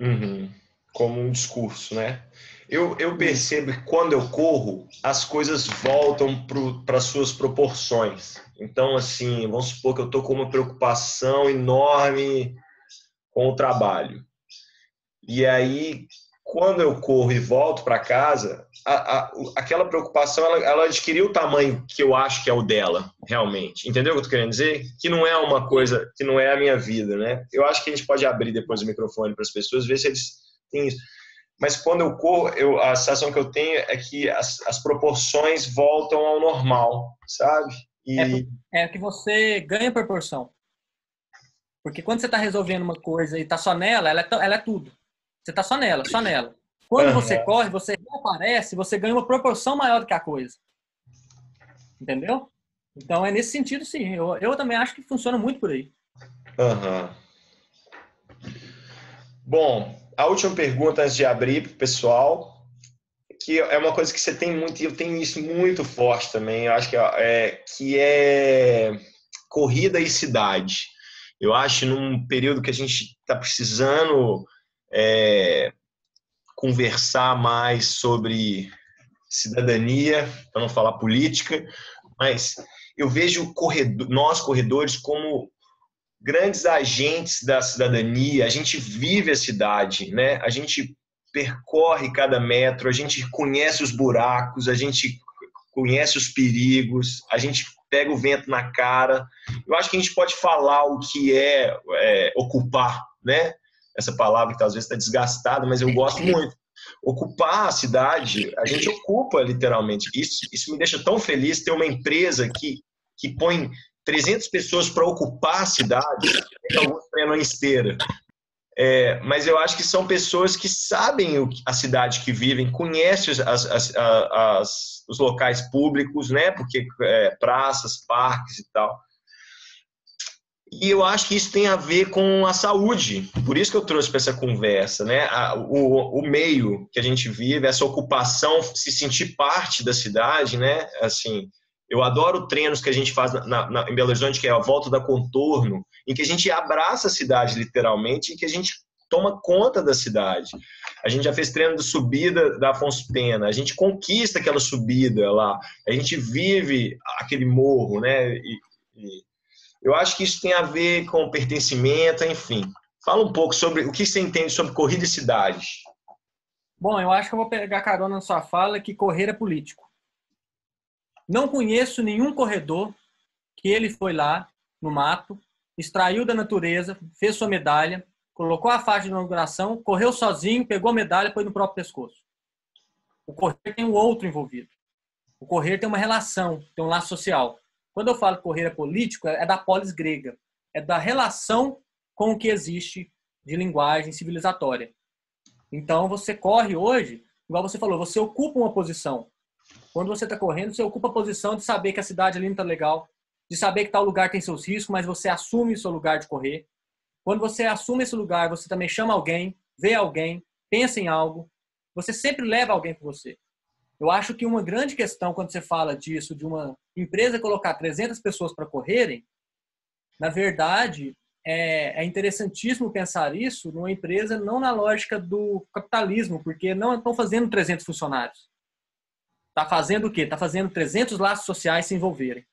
Uhum. Como um discurso, né? Eu, eu percebo que quando eu corro, as coisas voltam para suas proporções. Então, assim, vamos supor que eu estou com uma preocupação enorme com o trabalho. E aí, quando eu corro e volto para casa, a, a, aquela preocupação ela, ela, adquiriu o tamanho que eu acho que é o dela, realmente. Entendeu o que eu tô querendo dizer? Que não é uma coisa, que não é a minha vida, né? Eu acho que a gente pode abrir depois o microfone para as pessoas, ver se eles têm isso. Mas quando eu corro, eu, a sensação que eu tenho é que as, as proporções voltam ao normal, sabe? E... É, é que você ganha proporção. Porque quando você está resolvendo uma coisa e está só nela, ela é, ela é tudo. Você está só nela, só nela. Quando uhum. você corre, você reaparece, você ganha uma proporção maior do que a coisa. Entendeu? Então é nesse sentido, sim. Eu, eu também acho que funciona muito por aí. Uhum. Bom, a última pergunta antes de abrir para o pessoal, que é uma coisa que você tem muito, e eu tenho isso muito forte também, eu acho que é, que é corrida e cidade. Eu acho num período que a gente está precisando é, conversar mais sobre cidadania, para não falar política, mas eu vejo corredor, nós corredores como grandes agentes da cidadania. A gente vive a cidade, né? A gente percorre cada metro, a gente conhece os buracos, a gente conhece os perigos, a gente pega o vento na cara. Eu acho que a gente pode falar o que é, é ocupar, né? Essa palavra que às vezes está desgastada, mas eu gosto muito. Ocupar a cidade, a gente ocupa literalmente. Isso, isso me deixa tão feliz ter uma empresa que, que põe 300 pessoas para ocupar a cidade, alguns treinam em esteira. É, mas eu acho que são pessoas que sabem o, a cidade que vivem, conhecem as, as, as, os locais públicos, né? Porque é, praças, parques e tal. E eu acho que isso tem a ver com a saúde. Por isso que eu trouxe para essa conversa, né? o, o meio que a gente vive, essa ocupação, se sentir parte da cidade, né? Assim, eu adoro treinos que a gente faz na, na, em Belo Horizonte, que é a volta da contorno, em que a gente abraça a cidade literalmente e que a gente toma conta da cidade. A gente já fez treino de subida da Afonso Pena, a gente conquista aquela subida lá, a gente vive aquele morro, né? E, e eu acho que isso tem a ver com pertencimento, enfim. Fala um pouco sobre o que você entende sobre corrida e cidade. Bom, eu acho que eu vou pegar carona na sua fala que correr é político. Não conheço nenhum corredor que ele foi lá no mato, extraiu da natureza, fez sua medalha, colocou a faixa de inauguração, correu sozinho, pegou a medalha e pôs no próprio pescoço. O correr tem um outro envolvido. O correr tem uma relação, tem um laço social. Quando eu falo correr é político, é da polis grega. É da relação com o que existe de linguagem civilizatória. Então, você corre hoje, igual você falou, você ocupa uma posição. Quando você está correndo, você ocupa a posição de saber que a cidade ali não está legal, de saber que tal lugar tem seus riscos, mas você assume o seu lugar de correr. Quando você assume esse lugar, você também chama alguém, vê alguém, pensa em algo, você sempre leva alguém com você. Eu acho que uma grande questão quando você fala disso, de uma empresa colocar 300 pessoas para correrem, na verdade, é, é, interessantíssimo pensar isso numa empresa não na lógica do capitalismo, porque não estão fazendo 300 funcionários. Está fazendo o quê? Está fazendo 300 laços sociais se envolverem.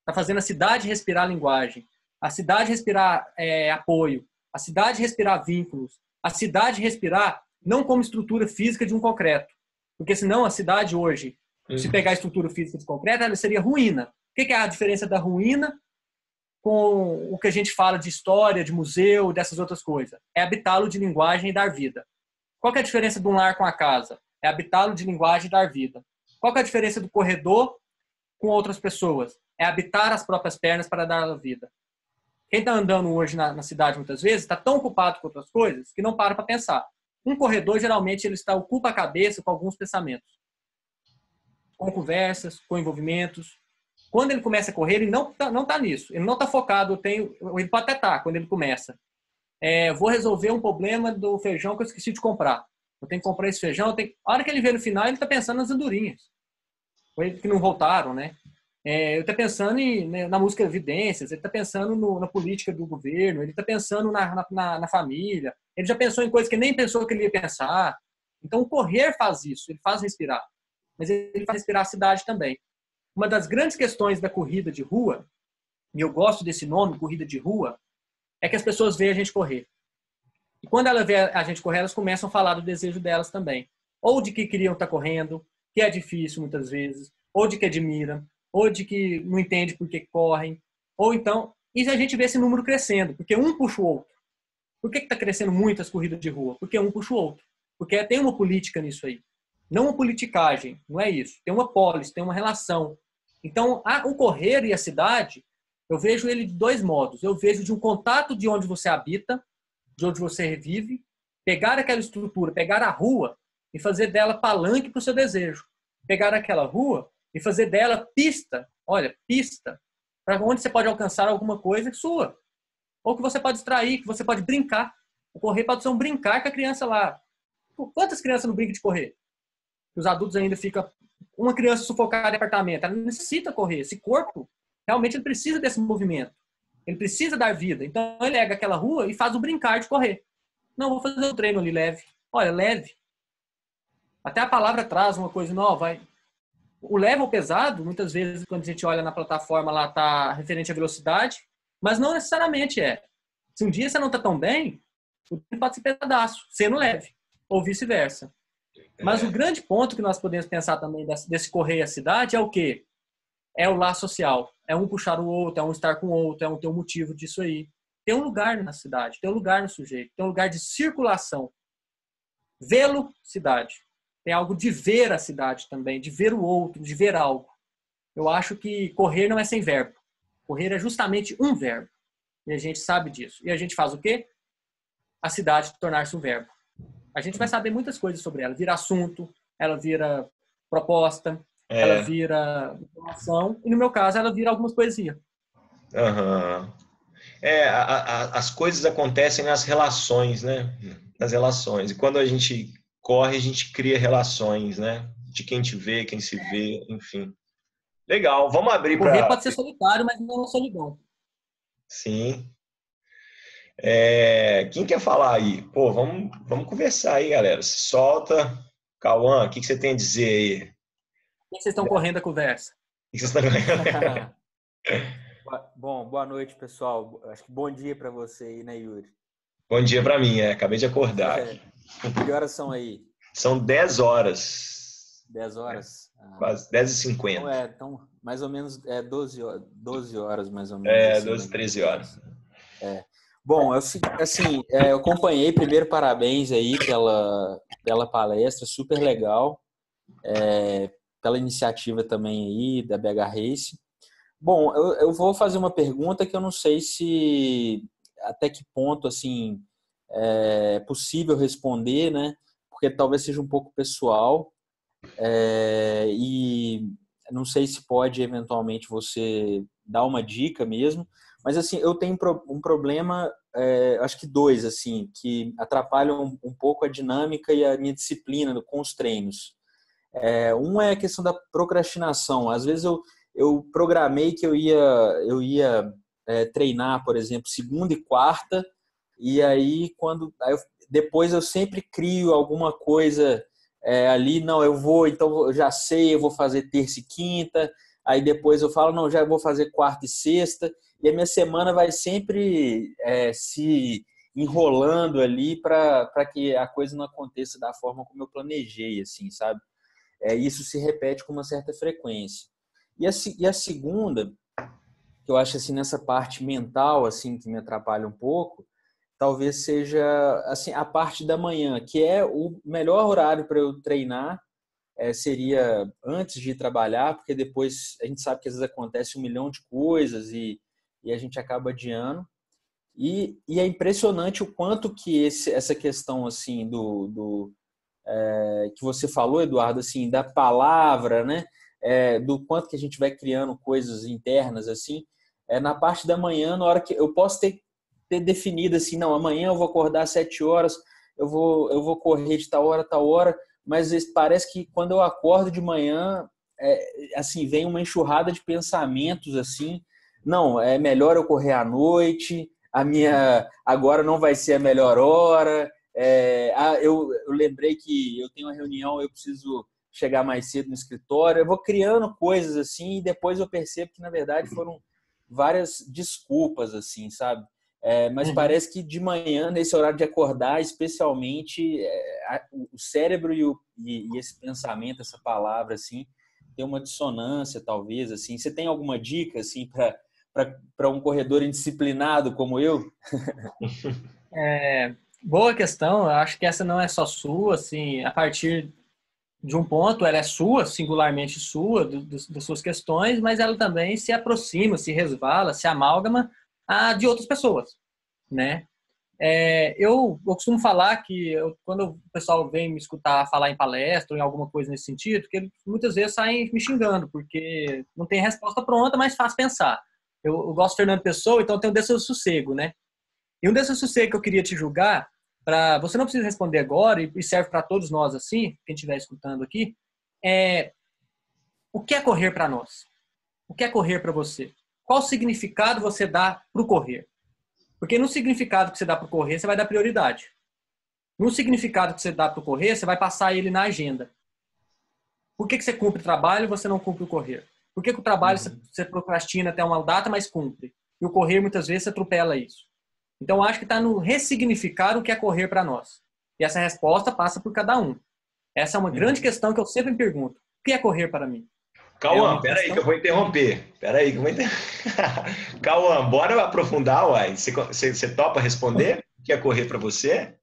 Está fazendo a cidade respirar linguagem a cidade respirar é, apoio, a cidade respirar vínculos, a cidade respirar não como estrutura física de um concreto, porque senão a cidade hoje, uhum. se pegar a estrutura física de concreto, ela seria ruína. O que é a diferença da ruína com o que a gente fala de história, de museu, dessas outras coisas? É habitá-lo de linguagem e dar vida. Qual é a diferença de um lar com a casa? É habitá-lo de linguagem e dar vida. Qual é a diferença do corredor com outras pessoas? É habitar as próprias pernas para dar a vida. Quem está andando hoje na, na, cidade muitas vezes está tão ocupado com outras coisas que não para para pensar. Um corredor geralmente ele está ocupa a cabeça com alguns pensamentos, com conversas, com envolvimentos. Quando ele começa a correr, ele não tá, não está nisso. Ele não está focado. Tenho, ele pode até estar tá, quando ele começa. É, vou resolver um problema do feijão que eu esqueci de comprar. Eu tenho que comprar esse feijão. Tenho... A hora que ele vê no final, ele está pensando nas andorinhas. Que não voltaram, né? É, ele está pensando em, né, na música Evidências, ele está pensando no, na política do governo, ele está pensando na, na, na, família, ele já pensou em coisas que nem pensou que ele ia pensar. Então, o correr faz isso, ele faz respirar. Mas ele faz respirar a cidade também. Uma das grandes questões da corrida de rua, e eu gosto desse nome, corrida de rua, é que as pessoas veem a gente correr. E quando ela vê a gente correr, elas começam a falar do desejo delas também. Ou de que queriam estar correndo, que é difícil muitas vezes, ou de que admiram, ou de que não entende por que correm, ou então, e a gente vê esse número crescendo, porque um puxa o outro. Por que está crescendo muito as corridas de rua? Porque um puxa o outro. Porque tem uma política nisso aí. Não uma politicagem, não é isso. Tem uma polis, tem uma relação. Então, a, o correr e a cidade, eu vejo ele de dois modos. Eu vejo de um contato de onde você habita, de onde você vive, pegar aquela estrutura, pegar a rua e fazer dela palanque para o seu desejo. Pegar aquela rua e fazer dela pista, olha, pista, para onde você pode alcançar alguma coisa sua. Ou que você pode extrair, que você pode brincar. O correr pode ser um brincar com a criança lá. Quantas crianças não brincam de correr? Os adultos ainda ficam. Uma criança sufocada em apartamento, ela necessita correr. Esse corpo, realmente, ele precisa desse movimento. Ele precisa dar vida. Então, ele pega aquela rua e faz o brincar de correr. Não, vou fazer um treino ali leve. Olha, leve. Até a palavra traz uma coisa nova. O level pesado, muitas vezes, quando a gente olha na plataforma, lá está referente à velocidade, mas não necessariamente é. Se um dia você não está tão bem, o tempo pode ser pesadaço, sendo leve, ou vice-versa. Mas o é. grande ponto que nós podemos pensar também desse correr à cidade é o quê? É o laço social. É um puxar o outro, é um estar com o outro, é um ter um motivo disso aí. Tem um lugar na cidade, tem um lugar no sujeito, tem um lugar de circulação. Vê-lo, cidade tem algo de ver a cidade também, de ver o outro, de ver algo. Eu acho que correr não é sem verbo. Correr é justamente um verbo. E a gente sabe disso. E a gente faz o quê? A cidade tornar-se um verbo. A gente vai saber muitas coisas sobre ela. Vira assunto, ela vira proposta, é. ela vira informação. E no meu caso, ela vira algumas poesias. Uhum. É, a, a, as coisas acontecem nas relações, né? Nas relações. E quando a gente corre, a gente cria relações, né? De quem te vê, quem se vê, enfim. Legal, vamos abrir para. Correr pode ser solitário, mas não é solidão. Sim. É, quem quer falar aí? Pô, vamos, vamos conversar aí, galera. Se solta. Cauã, o que, que você tem a dizer aí? O que vocês estão correndo a conversa? O que vocês estão correndo? Bom, boa noite, pessoal. Acho que bom dia para você aí, né, Yuri? Bom dia para mim, é. Acabei de acordar. É. Que horas são aí? São 10 horas. 10 horas? É. Quase 10 e 50. Então, é, então, mais ou menos, é 12 horas, 12 horas mais ou menos. É, assim, 12, 13 né? horas. É. Bom, eu, assim, é, eu acompanhei, primeiro parabéns aí pela, pela palestra, super legal, é, pela iniciativa também aí da BH Race. Bom, eu, eu vou fazer uma pergunta que eu não sei se até que ponto, assim, é possível responder, né? Porque talvez seja um pouco pessoal é, e não sei se pode eventualmente você dar uma dica mesmo, mas assim, eu tenho um problema, é, acho que dois, assim, que atrapalham um pouco a dinâmica e a minha disciplina com os treinos. É, um é a questão da procrastinação. Às vezes eu, eu programei que eu ia, eu ia é, treinar, por exemplo, segunda e quarta, e aí quando aí eu, depois eu sempre crio alguma coisa é, ali, não, eu vou, então eu já sei, eu vou fazer terça e quinta, aí depois eu falo, não, já vou fazer quarta e sexta, e a minha semana vai sempre é, se enrolando ali para que a coisa não aconteça da forma como eu planejei, assim, sabe? É, isso se repete com uma certa frequência. E a, e a segunda, que eu acho assim nessa parte mental assim que me atrapalha um pouco, talvez seja assim a parte da manhã, que é o melhor horário para eu treinar. É, seria antes de trabalhar, porque depois a gente sabe que às vezes acontece um milhão de coisas e e a gente acaba adiando. E, e é impressionante o quanto que esse, essa questão assim do, do é, que você falou, Eduardo, assim da palavra, né? É, do quanto que a gente vai criando coisas internas assim. É na parte da manhã, na hora que eu posso ter, ter definido assim, não, amanhã eu vou acordar às sete horas, eu vou eu vou correr de tal hora tal hora, mas parece que quando eu acordo de manhã, é, assim vem uma enxurrada de pensamentos assim não, é melhor eu correr à noite, a minha agora não vai ser a melhor hora. É, eu, eu lembrei que eu tenho uma reunião, eu preciso chegar mais cedo no escritório. Eu vou criando coisas assim e depois eu percebo que na verdade foram várias desculpas assim, sabe? É, mas uhum. parece que de manhã, nesse horário de acordar, especialmente, é, a, o cérebro e, o, e, e, esse pensamento, essa palavra, assim, tem uma dissonância, talvez, assim. Você tem alguma dica, assim, para para um corredor indisciplinado como eu? É, boa questão. Eu acho que essa não é só sua, assim, a partir de um ponto, ela é sua, singularmente sua, do, do, das suas questões, mas ela também se aproxima, se resvala, se amálgama a de outras pessoas, né? É, eu, eu, costumo falar que eu, quando o pessoal vem me escutar falar em palestra ou em alguma coisa nesse sentido, que eles muitas vezes saem me xingando, porque não tem resposta pronta, mas faz pensar. Eu, eu gosto de Fernando Pessoa, então eu tenho desse sossego, né? E um desses sossego que eu queria te julgar, para você não precisa responder agora e serve para todos nós assim, quem estiver escutando aqui, é o que é correr para nós? O que é correr para você? Qual significado você dá para o correr? Porque no significado que você dá para o correr, você vai dar prioridade. No significado que você dá para o correr, você vai passar ele na agenda. Por que, que você cumpre o trabalho e você não cumpre o correr? Por que, que o trabalho uhum. você procrastina até uma data, mas cumpre? E o correr, muitas vezes, você atropela isso. Então, acho que está no ressignificar o que é correr para nós. E essa resposta passa por cada um. Essa é uma uhum. grande questão que eu sempre me pergunto. O que é correr para mim? Cauã, é peraí que eu vou interromper. Peraí que eu vou inter... Cauã, bora aprofundar, uai. Você, você, você topa responder o que é correr para você?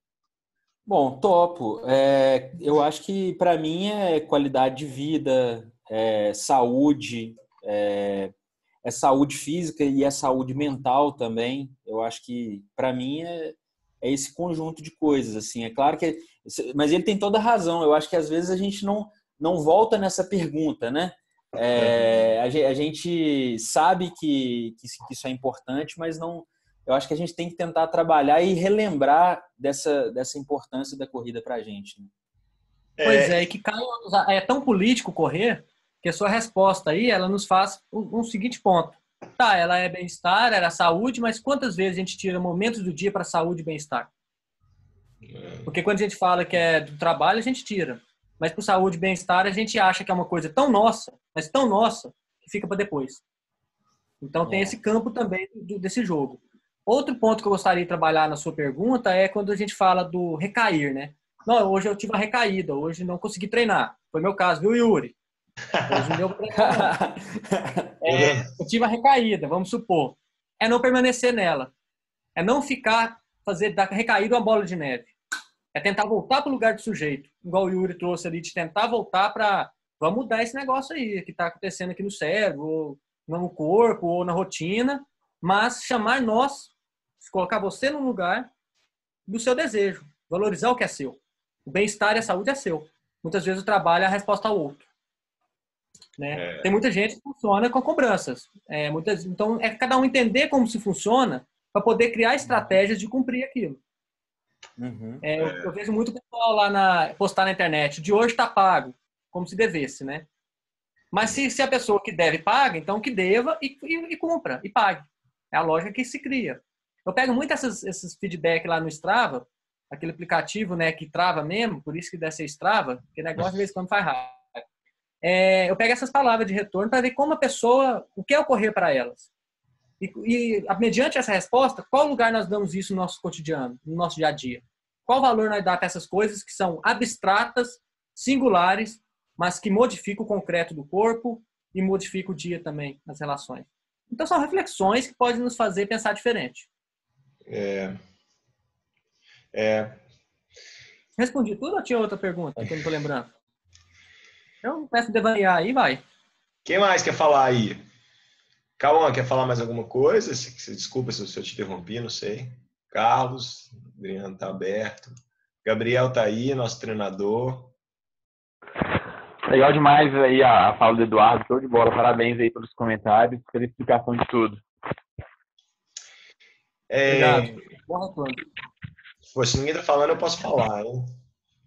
Bom, topo. É, eu acho que para mim é qualidade de vida, é saúde, é, é, saúde física e é saúde mental também. Eu acho que, para mim, é, é esse conjunto de coisas. assim É claro que. Mas ele tem toda a razão. Eu acho que às vezes a gente não, não volta nessa pergunta, né? É, a gente sabe que, que isso é importante, mas não, eu acho que a gente tem que tentar trabalhar e relembrar dessa, dessa importância da corrida para a gente. Né? Pois é, é que é tão político correr que a sua resposta aí, ela nos faz um, um seguinte ponto. Tá, ela é bem-estar, era saúde, mas quantas vezes a gente tira momentos do dia para saúde e bem-estar? É. Porque quando a gente fala que é do trabalho, a gente tira. Mas para saúde e bem-estar, a gente acha que é uma coisa tão nossa, mas tão nossa, que fica para depois. Então tem é. esse campo também desse jogo. Outro ponto que eu gostaria de trabalhar na sua pergunta é quando a gente fala do recair, né? Não, hoje eu tive uma recaída, hoje não consegui treinar. Foi meu caso, viu, Yuri? Hoje não deu pra treinar. É, eu tive uma recaída, vamos supor. É não permanecer nela. É não ficar, fazer da recaída uma bola de neve. É tentar voltar para o lugar do sujeito. Igual o Yuri trouxe ali, de tentar voltar para. Vamos mudar esse negócio aí que está acontecendo aqui no cérebro, ou no corpo, ou na rotina. Mas chamar nós, colocar você no lugar do seu desejo. Valorizar o que é seu. O bem-estar e a saúde é seu. Muitas vezes o trabalho é a resposta ao outro. Né? É. Tem muita gente que funciona com cobranças. É, muitas, então, é cada um entender como se funciona para poder criar estratégias de cumprir aquilo. Uhum. É, eu, eu, vejo muito pessoal lá na, postar na internet, de hoje está pago, como se devesse, né? Mas se, se a pessoa que deve paga, então que deva e, e, e cumpra, e pague. É a lógica que se cria. Eu pego muito essas, esses feedback lá no Strava, aquele aplicativo, né, que trava mesmo, por isso que deve ser Strava, que negócio de vez em quando faz raiva. É, eu pego essas palavras de retorno para ver como a pessoa, o que ocorrer para elas. E, e, mediante essa resposta, qual lugar nós damos isso no nosso cotidiano, no nosso dia a dia? Qual valor nós damos para essas coisas que são abstratas, singulares, mas que modificam o concreto do corpo e modificam o dia também, as relações? Então, são reflexões que podem nos fazer pensar diferente. É, é. Respondi tudo ou tinha outra pergunta que eu não estou lembrando? Eu peço devanear aí, vai. Quem mais quer falar aí? Cauã, quer falar mais alguma coisa? Desculpa se eu te interrompi, não sei. Carlos, Adriano está aberto. Gabriel está aí, nosso treinador. Legal demais aí a, a fala do Eduardo, show de bola. Parabéns aí pelos comentários, pela explicação de tudo. É... Obrigado. Boa Pô, se ninguém tá falando, eu posso falar, hein?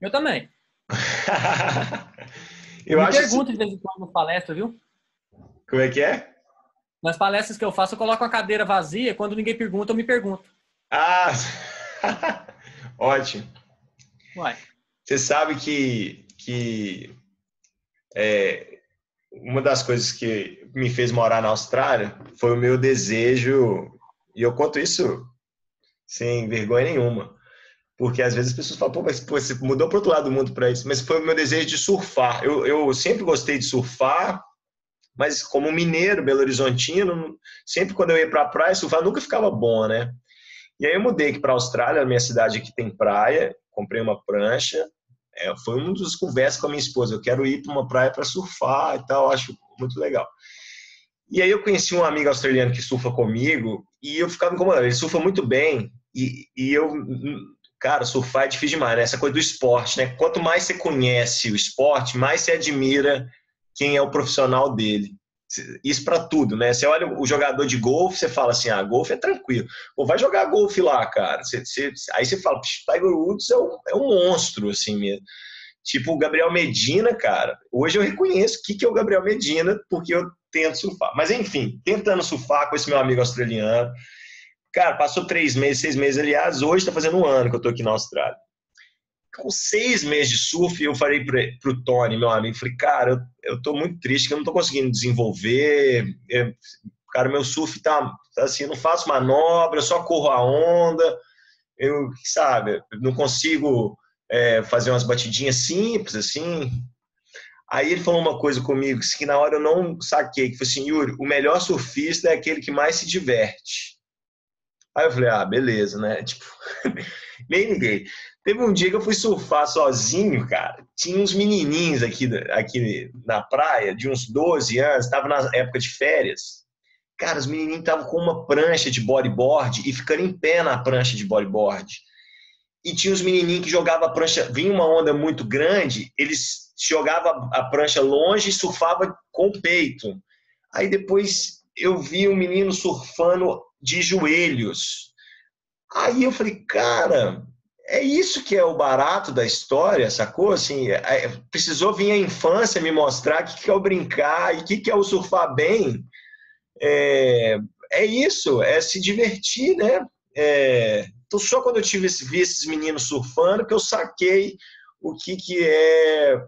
Eu também. eu Me acho pergunto assim... de vez em quando nas palestras, viu? Como é que é? Nas palestras que eu faço, eu coloco a cadeira vazia. Quando ninguém pergunta, eu me pergunto. Ah, ótimo. Uai. Você sabe que, que é, uma das coisas que me fez morar na Austrália foi o meu desejo, e eu conto isso sem vergonha nenhuma. Porque às vezes as pessoas falam, pô, mas pô, você mudou para outro lado do mundo para isso. Mas foi o meu desejo de surfar. Eu, eu sempre gostei de surfar, mas como mineiro, Belo Horizontino, sempre quando eu ia para a praia, surfar nunca ficava bom, né? E aí eu mudei aqui para a Austrália, minha cidade aqui tem praia, comprei uma prancha. É, foi uma das conversas com a minha esposa. Eu quero ir para uma praia para surfar e tal, acho muito legal. E aí eu conheci um amigo australiano que surfa comigo e eu ficava incomodado. Ele surfa muito bem e, e eu Cara, surfar é difícil demais, né? Essa coisa do esporte, né? Quanto mais você conhece o esporte, mais você admira quem é o profissional dele. Isso para tudo, né? Você olha o jogador de golfe, você fala assim: ah, golfe é tranquilo. Pô, vai jogar golfe lá, cara. Você, você, aí você fala: Tiger Woods é um, é um monstro, assim mesmo. Tipo o Gabriel Medina, cara. Hoje eu reconheço o que, que é o Gabriel Medina, porque eu tento surfar. Mas enfim, tentando surfar com esse meu amigo australiano. Cara, passou três meses, seis meses, aliás, hoje está fazendo um ano que eu estou aqui na Austrália. Com seis meses de surf, eu falei para o Tony, meu amigo, falei, cara, eu estou muito triste que eu não estou conseguindo desenvolver. Eu, cara, meu surf tá, tá assim, não faço manobra, só corro a onda, eu, sabe, não consigo é, fazer umas batidinhas simples, assim. Aí ele falou uma coisa comigo que na hora eu não saquei, que foi assim, Yuri, o melhor surfista é aquele que mais se diverte. Aí eu falei, ah, beleza, né? Tipo, nem liguei. Teve um dia que eu fui surfar sozinho, cara. Tinha uns menininhos aqui, aqui na praia, de uns 12 anos, estava na época de férias. Cara, os menininhos estavam com uma prancha de bodyboard e ficando em pé na prancha de bodyboard. E tinha os menininhos que jogavam a prancha, vinha uma onda muito grande, eles jogavam a prancha longe e surfavam com o peito. Aí depois eu vi um menino surfando de joelhos. Aí eu falei, cara, é isso que é o barato da história, sacou? Assim, é, precisou vir a infância me mostrar o que, que é o brincar e o que, que é o surfar bem. É, é isso, é se divertir, né? É, então, só quando eu tive esse, vi esses meninos surfando que eu saquei o que, que é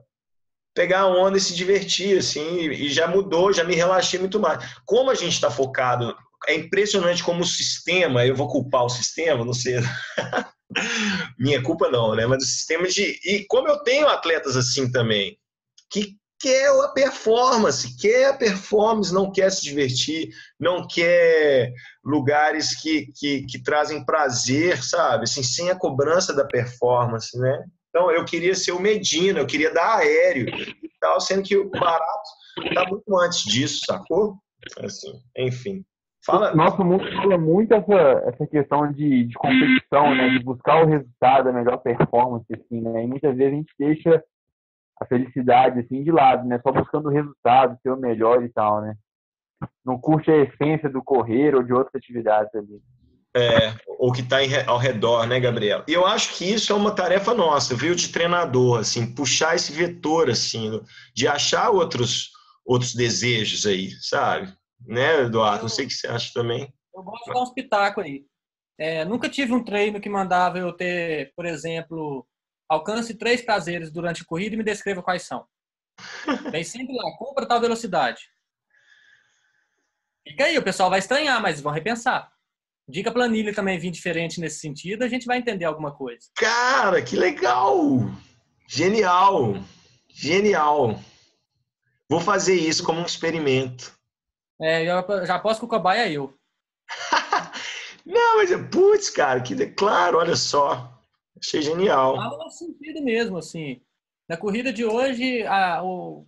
pegar a onda e se divertir, assim, e já mudou, já me relaxei muito mais. Como a gente está focado, é impressionante como o sistema, eu vou culpar o sistema, não sei, minha culpa não, né? Mas o sistema de. E como eu tenho atletas assim também, que quer a performance, quer a performance, não quer se divertir, não quer lugares que, que, que trazem prazer, sabe? Assim, sem a cobrança da performance, né? Então, eu queria ser o Medina, eu queria dar aéreo e tal, sendo que o barato está muito antes disso, sacou? Assim, enfim. Fala. Nosso mundo fala muito essa, essa questão de, de competição, né? De buscar o resultado, a melhor performance, assim, né? E muitas vezes a gente deixa a felicidade, assim, de lado, né? Só buscando o resultado, ser o melhor e tal, né? Não curte a essência do correr ou de outras atividades ali. É, ou que está ao redor, né, Gabriel? E eu acho que isso é uma tarefa nossa, viu, de treinador, assim, puxar esse vetor, assim, de achar outros, outros desejos aí, sabe? Né, Eduardo? Não sei o que você acha também. Eu gosto de dar uns pitacos aí. É, nunca tive um treino que mandava eu ter, por exemplo, alcance três prazeres durante a corrida e me descreva quais são. Vem sempre lá, compra tal velocidade. Fica aí, o pessoal vai estranhar, mas vão repensar. Dica planilha também vir diferente nesse sentido, a gente vai entender alguma coisa. Cara, que legal! Genial! Genial! Vou fazer isso como um experimento. É, eu já posso que o cobaia é eu. Não, mas é putz, cara, que claro, olha só. Achei genial. Faz sentido mesmo, assim. Na corrida de hoje, a, o,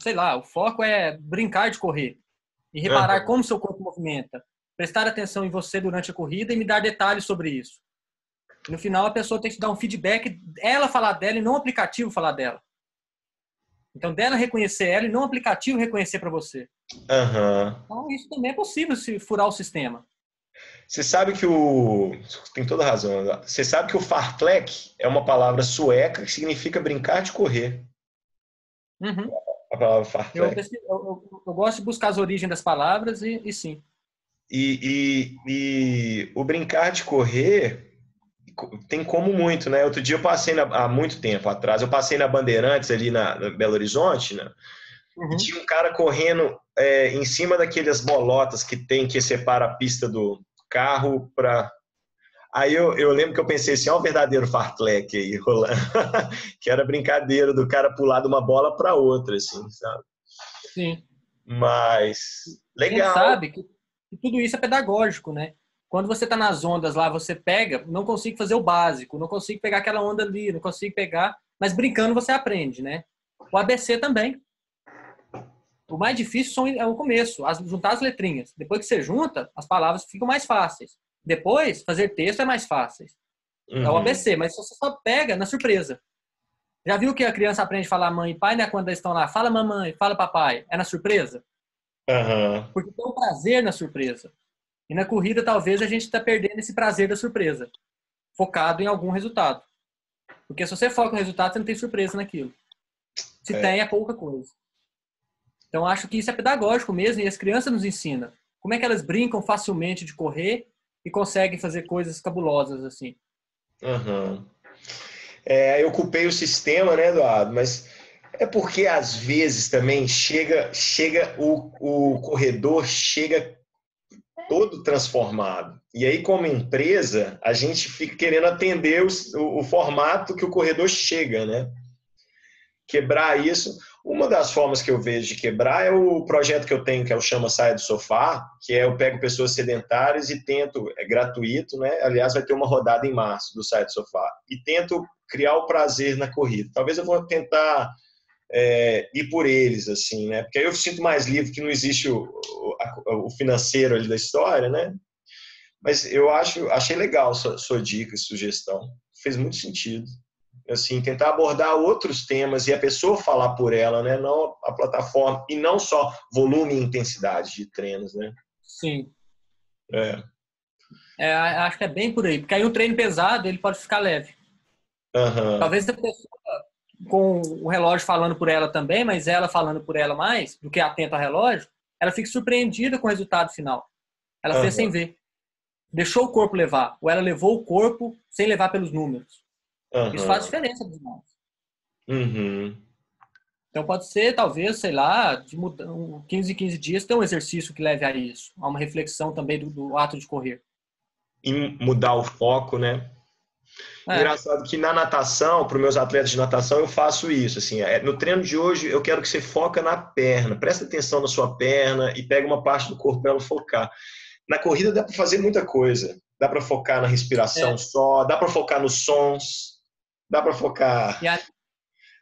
sei lá, o foco é brincar de correr e reparar uhum. como seu corpo movimenta prestar atenção em você durante a corrida e me dar detalhes sobre isso. No final, a pessoa tem que dar um feedback, ela falar dela e não o aplicativo falar dela. Então, dela reconhecer ela e não o aplicativo reconhecer para você. Uhum. Então, isso também é possível se furar o sistema. Você sabe que o. Tem toda razão. Você sabe que o fartlek é uma palavra sueca que significa brincar de correr. Uhum. A palavra fartlek. Eu, eu, eu, gosto de buscar as origens das palavras e, e sim. E, e, e, o brincar de correr tem como muito, né? Outro dia eu passei na, há muito tempo atrás, eu passei na Bandeirantes ali na, na Belo Horizonte, né? Uhum. E tinha um cara correndo é, em cima daquelas bolotas que tem que separa a pista do carro para Aí eu, eu lembro que eu pensei assim, ó, o verdadeiro fartlek aí rolando, que era brincadeira do cara pular de uma bola para outra, assim, sabe? Sim. Mas legal. Quem sabe que e tudo isso é pedagógico, né? Quando você está nas ondas lá, você pega, não consigo fazer o básico, não consigo pegar aquela onda ali, não consigo pegar, mas brincando você aprende, né? O ABC também. O mais difícil é o começo, as, juntar as letrinhas. Depois que você junta, as palavras ficam mais fáceis. Depois, fazer texto é mais fácil. Uhum. É o ABC, mas você só pega na surpresa. Já viu que a criança aprende a falar mãe e pai, né? Quando eles estão lá, fala mamãe, fala papai. É na surpresa? Uhum. Porque tem um prazer na surpresa. E na corrida, talvez, a gente está perdendo esse prazer da surpresa, focado em algum resultado. Porque se você foca no resultado, você não tem surpresa naquilo. Se é. tem, é pouca coisa. Então, acho que isso é pedagógico mesmo, e as crianças nos ensinam. Como é que elas brincam facilmente de correr e conseguem fazer coisas cabulosas assim. Uhum. É, eu culpei o sistema, né, Eduardo? Mas é porque às vezes também chega, chega o, o corredor chega todo transformado. E aí, como empresa, a gente fica querendo atender o, o, o, formato que o corredor chega, né? Quebrar isso. Uma das formas que eu vejo de quebrar é o projeto que eu tenho, que é o Chama Saia do Sofá, que é eu pego pessoas sedentárias e tento, é gratuito, né? Aliás, vai ter uma rodada em março do Saia do Sofá. E tento criar o prazer na corrida. Talvez eu vou tentar é, ir por eles, assim, né? Porque aí eu sinto mais livre que não existe o, o, o financeiro ali da história, né? Mas eu acho, achei legal sua, sua dica e sugestão. Fez muito sentido. Assim, tentar abordar outros temas e a pessoa falar por ela, né? Não a plataforma e não só volume e intensidade de treinos, né? Sim. É. É, acho que é bem por aí. Porque aí o treino pesado, ele pode ficar leve. Uhum. Talvez a pessoa com o relógio falando por ela também, mas ela falando por ela mais do que atenta ao relógio, ela fica surpreendida com o resultado final. Ela uhum. fez sem ver. Deixou o corpo levar, ou ela levou o corpo sem levar pelos números. Uhum. Isso faz diferença dos mãos. Uhum. Então pode ser, talvez, sei lá, de 15 em 15 dias ter um exercício que leve a isso, a uma reflexão também do, do ato de correr. E mudar o foco, né? É. Engraçado que na natação, para os meus atletas de natação, eu faço isso. Assim, é, no treino de hoje, eu quero que você foca na perna. Presta atenção na sua perna e pega uma parte do corpo para ela focar. Na corrida dá para fazer muita coisa. Dá para focar na respiração é. só, dá para focar nos sons, dá para focar a...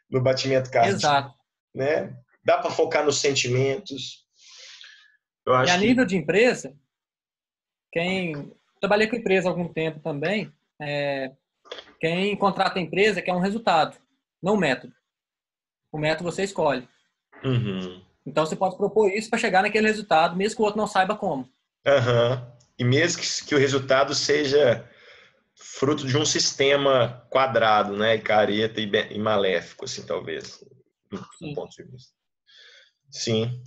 no batimento cardíaco. Exato. Né? Dá para focar nos sentimentos. Eu acho e a nível de empresa, quem trabalhei com empresa há algum tempo também, é, quem contrata a empresa quer um resultado, não um método. O método você escolhe. Uhum. Então você pode propor isso para chegar naquele resultado, mesmo que o outro não saiba como. Uhum. E mesmo que, que o resultado seja fruto de um sistema quadrado, né, e careta e, e maléfico, assim, talvez, do, do ponto de vista. Sim.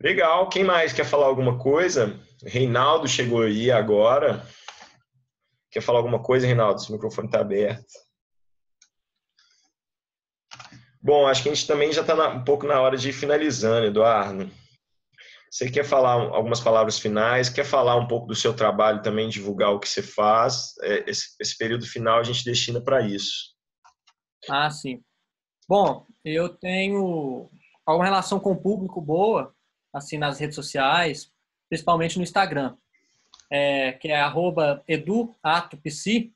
Legal. Quem mais quer falar alguma coisa? Reinaldo chegou aí agora. Quer falar alguma coisa, Reinaldo? Seu microfone está aberto. Bom, acho que a gente também já está um pouco na hora de ir finalizando, Eduardo. Você quer falar algumas palavras finais? Quer falar um pouco do seu trabalho também, divulgar o que você faz? É, esse, período final a gente destina para isso. Ah, sim. Bom, eu tenho alguma relação com o público boa, assim, nas redes sociais, principalmente no Instagram é, que é eduatopsi,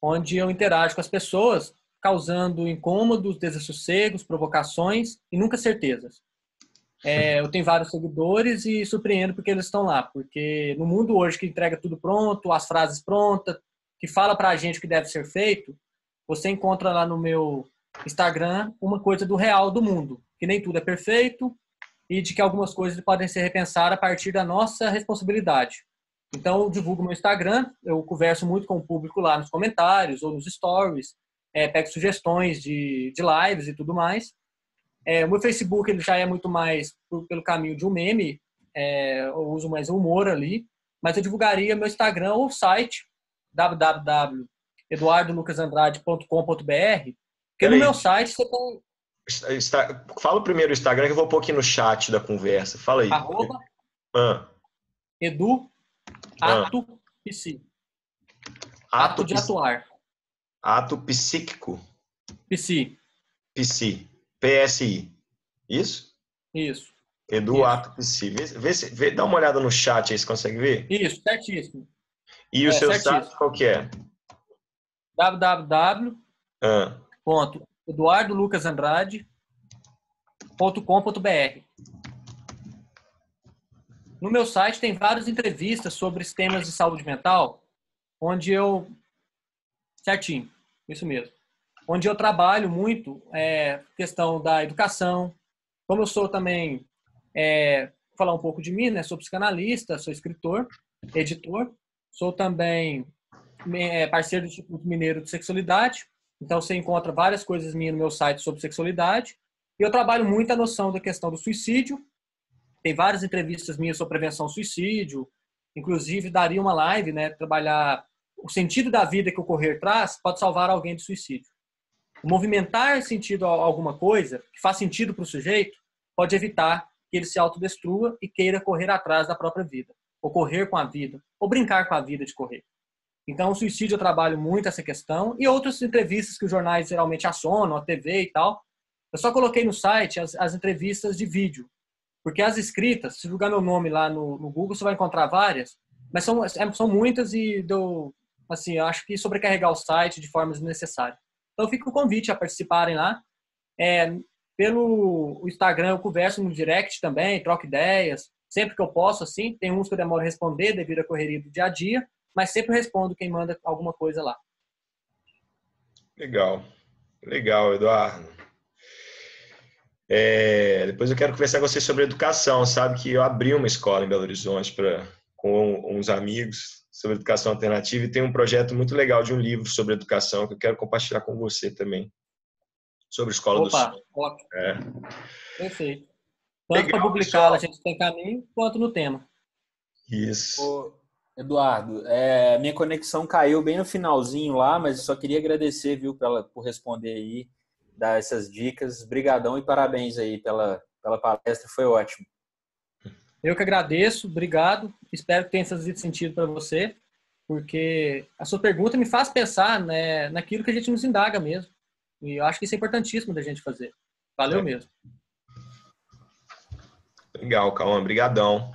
onde eu interajo com as pessoas, causando incômodos, desassossegos, provocações e nunca certezas. É, eu tenho vários seguidores e surpreendo porque eles estão lá, porque no mundo hoje que entrega tudo pronto, as frases prontas, que fala para a gente o que deve ser feito, você encontra lá no meu Instagram uma coisa do real do mundo, que nem tudo é perfeito e de que algumas coisas podem ser repensadas a partir da nossa responsabilidade. Então, eu divulgo meu Instagram, eu converso muito com o público lá nos comentários ou nos stories, é, pego sugestões de, de lives e tudo mais. É, o meu Facebook ele já é muito mais por, pelo caminho de um meme, é, eu uso mais humor ali, mas eu divulgaria meu Instagram ou site www.eduardolucasandrade.com.br, porque no meu site você tem... Fala primeiro o Instagram que eu vou pôr aqui no chat da conversa. Fala aí. Arroba ah. Edu ah. Ato ah. psi. Ato, de atuar. Ato psíquico. Psi. Psi. PSI. Isso? Isso. Edu Isso. Vê, vê, vê, dá uma olhada no chat aí, você consegue ver? Isso, certíssimo. E o é, seu certíssimo. site qual que é? www.eduardolucasandrade.com.br no meu site tem várias entrevistas sobre temas de saúde mental, onde eu. Certinho, isso mesmo. Onde eu trabalho muito é, questão da educação. Como eu sou também. É, falar um pouco de mim, né? Sou psicanalista, sou escritor, editor. Sou também é, parceiro do Instituto Mineiro de Sexualidade. Então você encontra várias coisas minhas no meu site sobre sexualidade. E eu trabalho muito a noção da questão do suicídio tem várias entrevistas minhas sobre prevenção ao suicídio. Inclusive, daria uma live, né? Trabalhar o sentido da vida que o correr traz pode salvar alguém de suicídio. Movimentar sentido a alguma coisa que faz sentido para o sujeito pode evitar que ele se autodestrua e queira correr atrás da própria vida, ou correr com a vida, ou brincar com a vida de correr. Então, o suicídio eu trabalho muito essa questão e outras entrevistas que os jornais geralmente assonam, a TV e tal. Eu só coloquei no site as, as entrevistas de vídeo, porque as escritas, se jogar meu nome lá no, no Google, você vai encontrar várias, mas são, é, são muitas e deu, assim, eu acho que sobrecarregar o site de forma desnecessária. Então fica o convite a participarem lá. É, pelo Instagram eu converso no direct também, troco ideias, sempre que eu posso, assim. Tem uns que eu demoro a responder devido à correria do dia a dia, mas sempre respondo quem manda alguma coisa lá. Legal. Legal, Eduardo. É, depois eu quero conversar com você sobre educação. Sabe que eu abri uma escola em Belo Horizonte para com uns amigos sobre educação alternativa e tem um projeto muito legal de um livro sobre educação que eu quero compartilhar com você também. Sobre escola Opa, do ótimo. É. Perfeito. Tanto para publicar a gente tem caminho, quanto no tema. Isso. Ô, Eduardo, é, minha conexão caiu bem no finalzinho lá, mas só queria agradecer, viu, pela, por responder aí, dar essas dicas. Brigadão e parabéns aí pela, pela palestra, foi ótimo. Eu que agradeço, obrigado. Espero que tenha fazido sentido para você, porque a sua pergunta me faz pensar né, naquilo que a gente nos indaga mesmo. E eu acho que isso é importantíssimo da gente fazer. Valeu é. mesmo. Legal, Cauã. Obrigadão.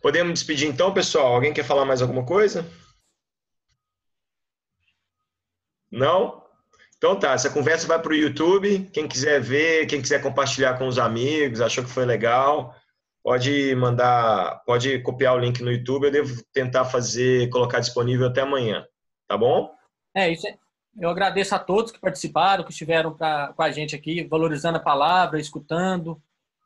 Podemos despedir então, pessoal? Alguém quer falar mais alguma coisa? Não? Então tá, essa conversa vai para o YouTube. Quem quiser ver, quem quiser compartilhar com os amigos, achou que foi legal, pode mandar, pode copiar o link no YouTube. Eu devo tentar fazer, colocar disponível até amanhã. Tá bom? É, isso. Eu agradeço a todos que participaram, que estiveram pra, com a gente aqui, valorizando a palavra, escutando,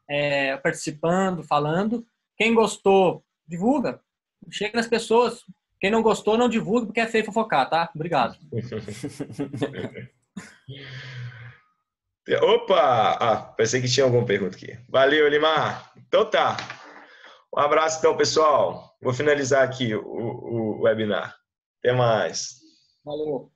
é, participando, falando. Quem gostou, divulga. Chega nas pessoas. Quem não gostou, não divulga, porque é feio fofocar, tá? Obrigado. Opa! Ah, pensei que tinha alguma pergunta aqui. Valeu, Limar. Então tá. Um abraço, então, pessoal. Vou finalizar aqui o, o, webinar. Até mais. Valeu.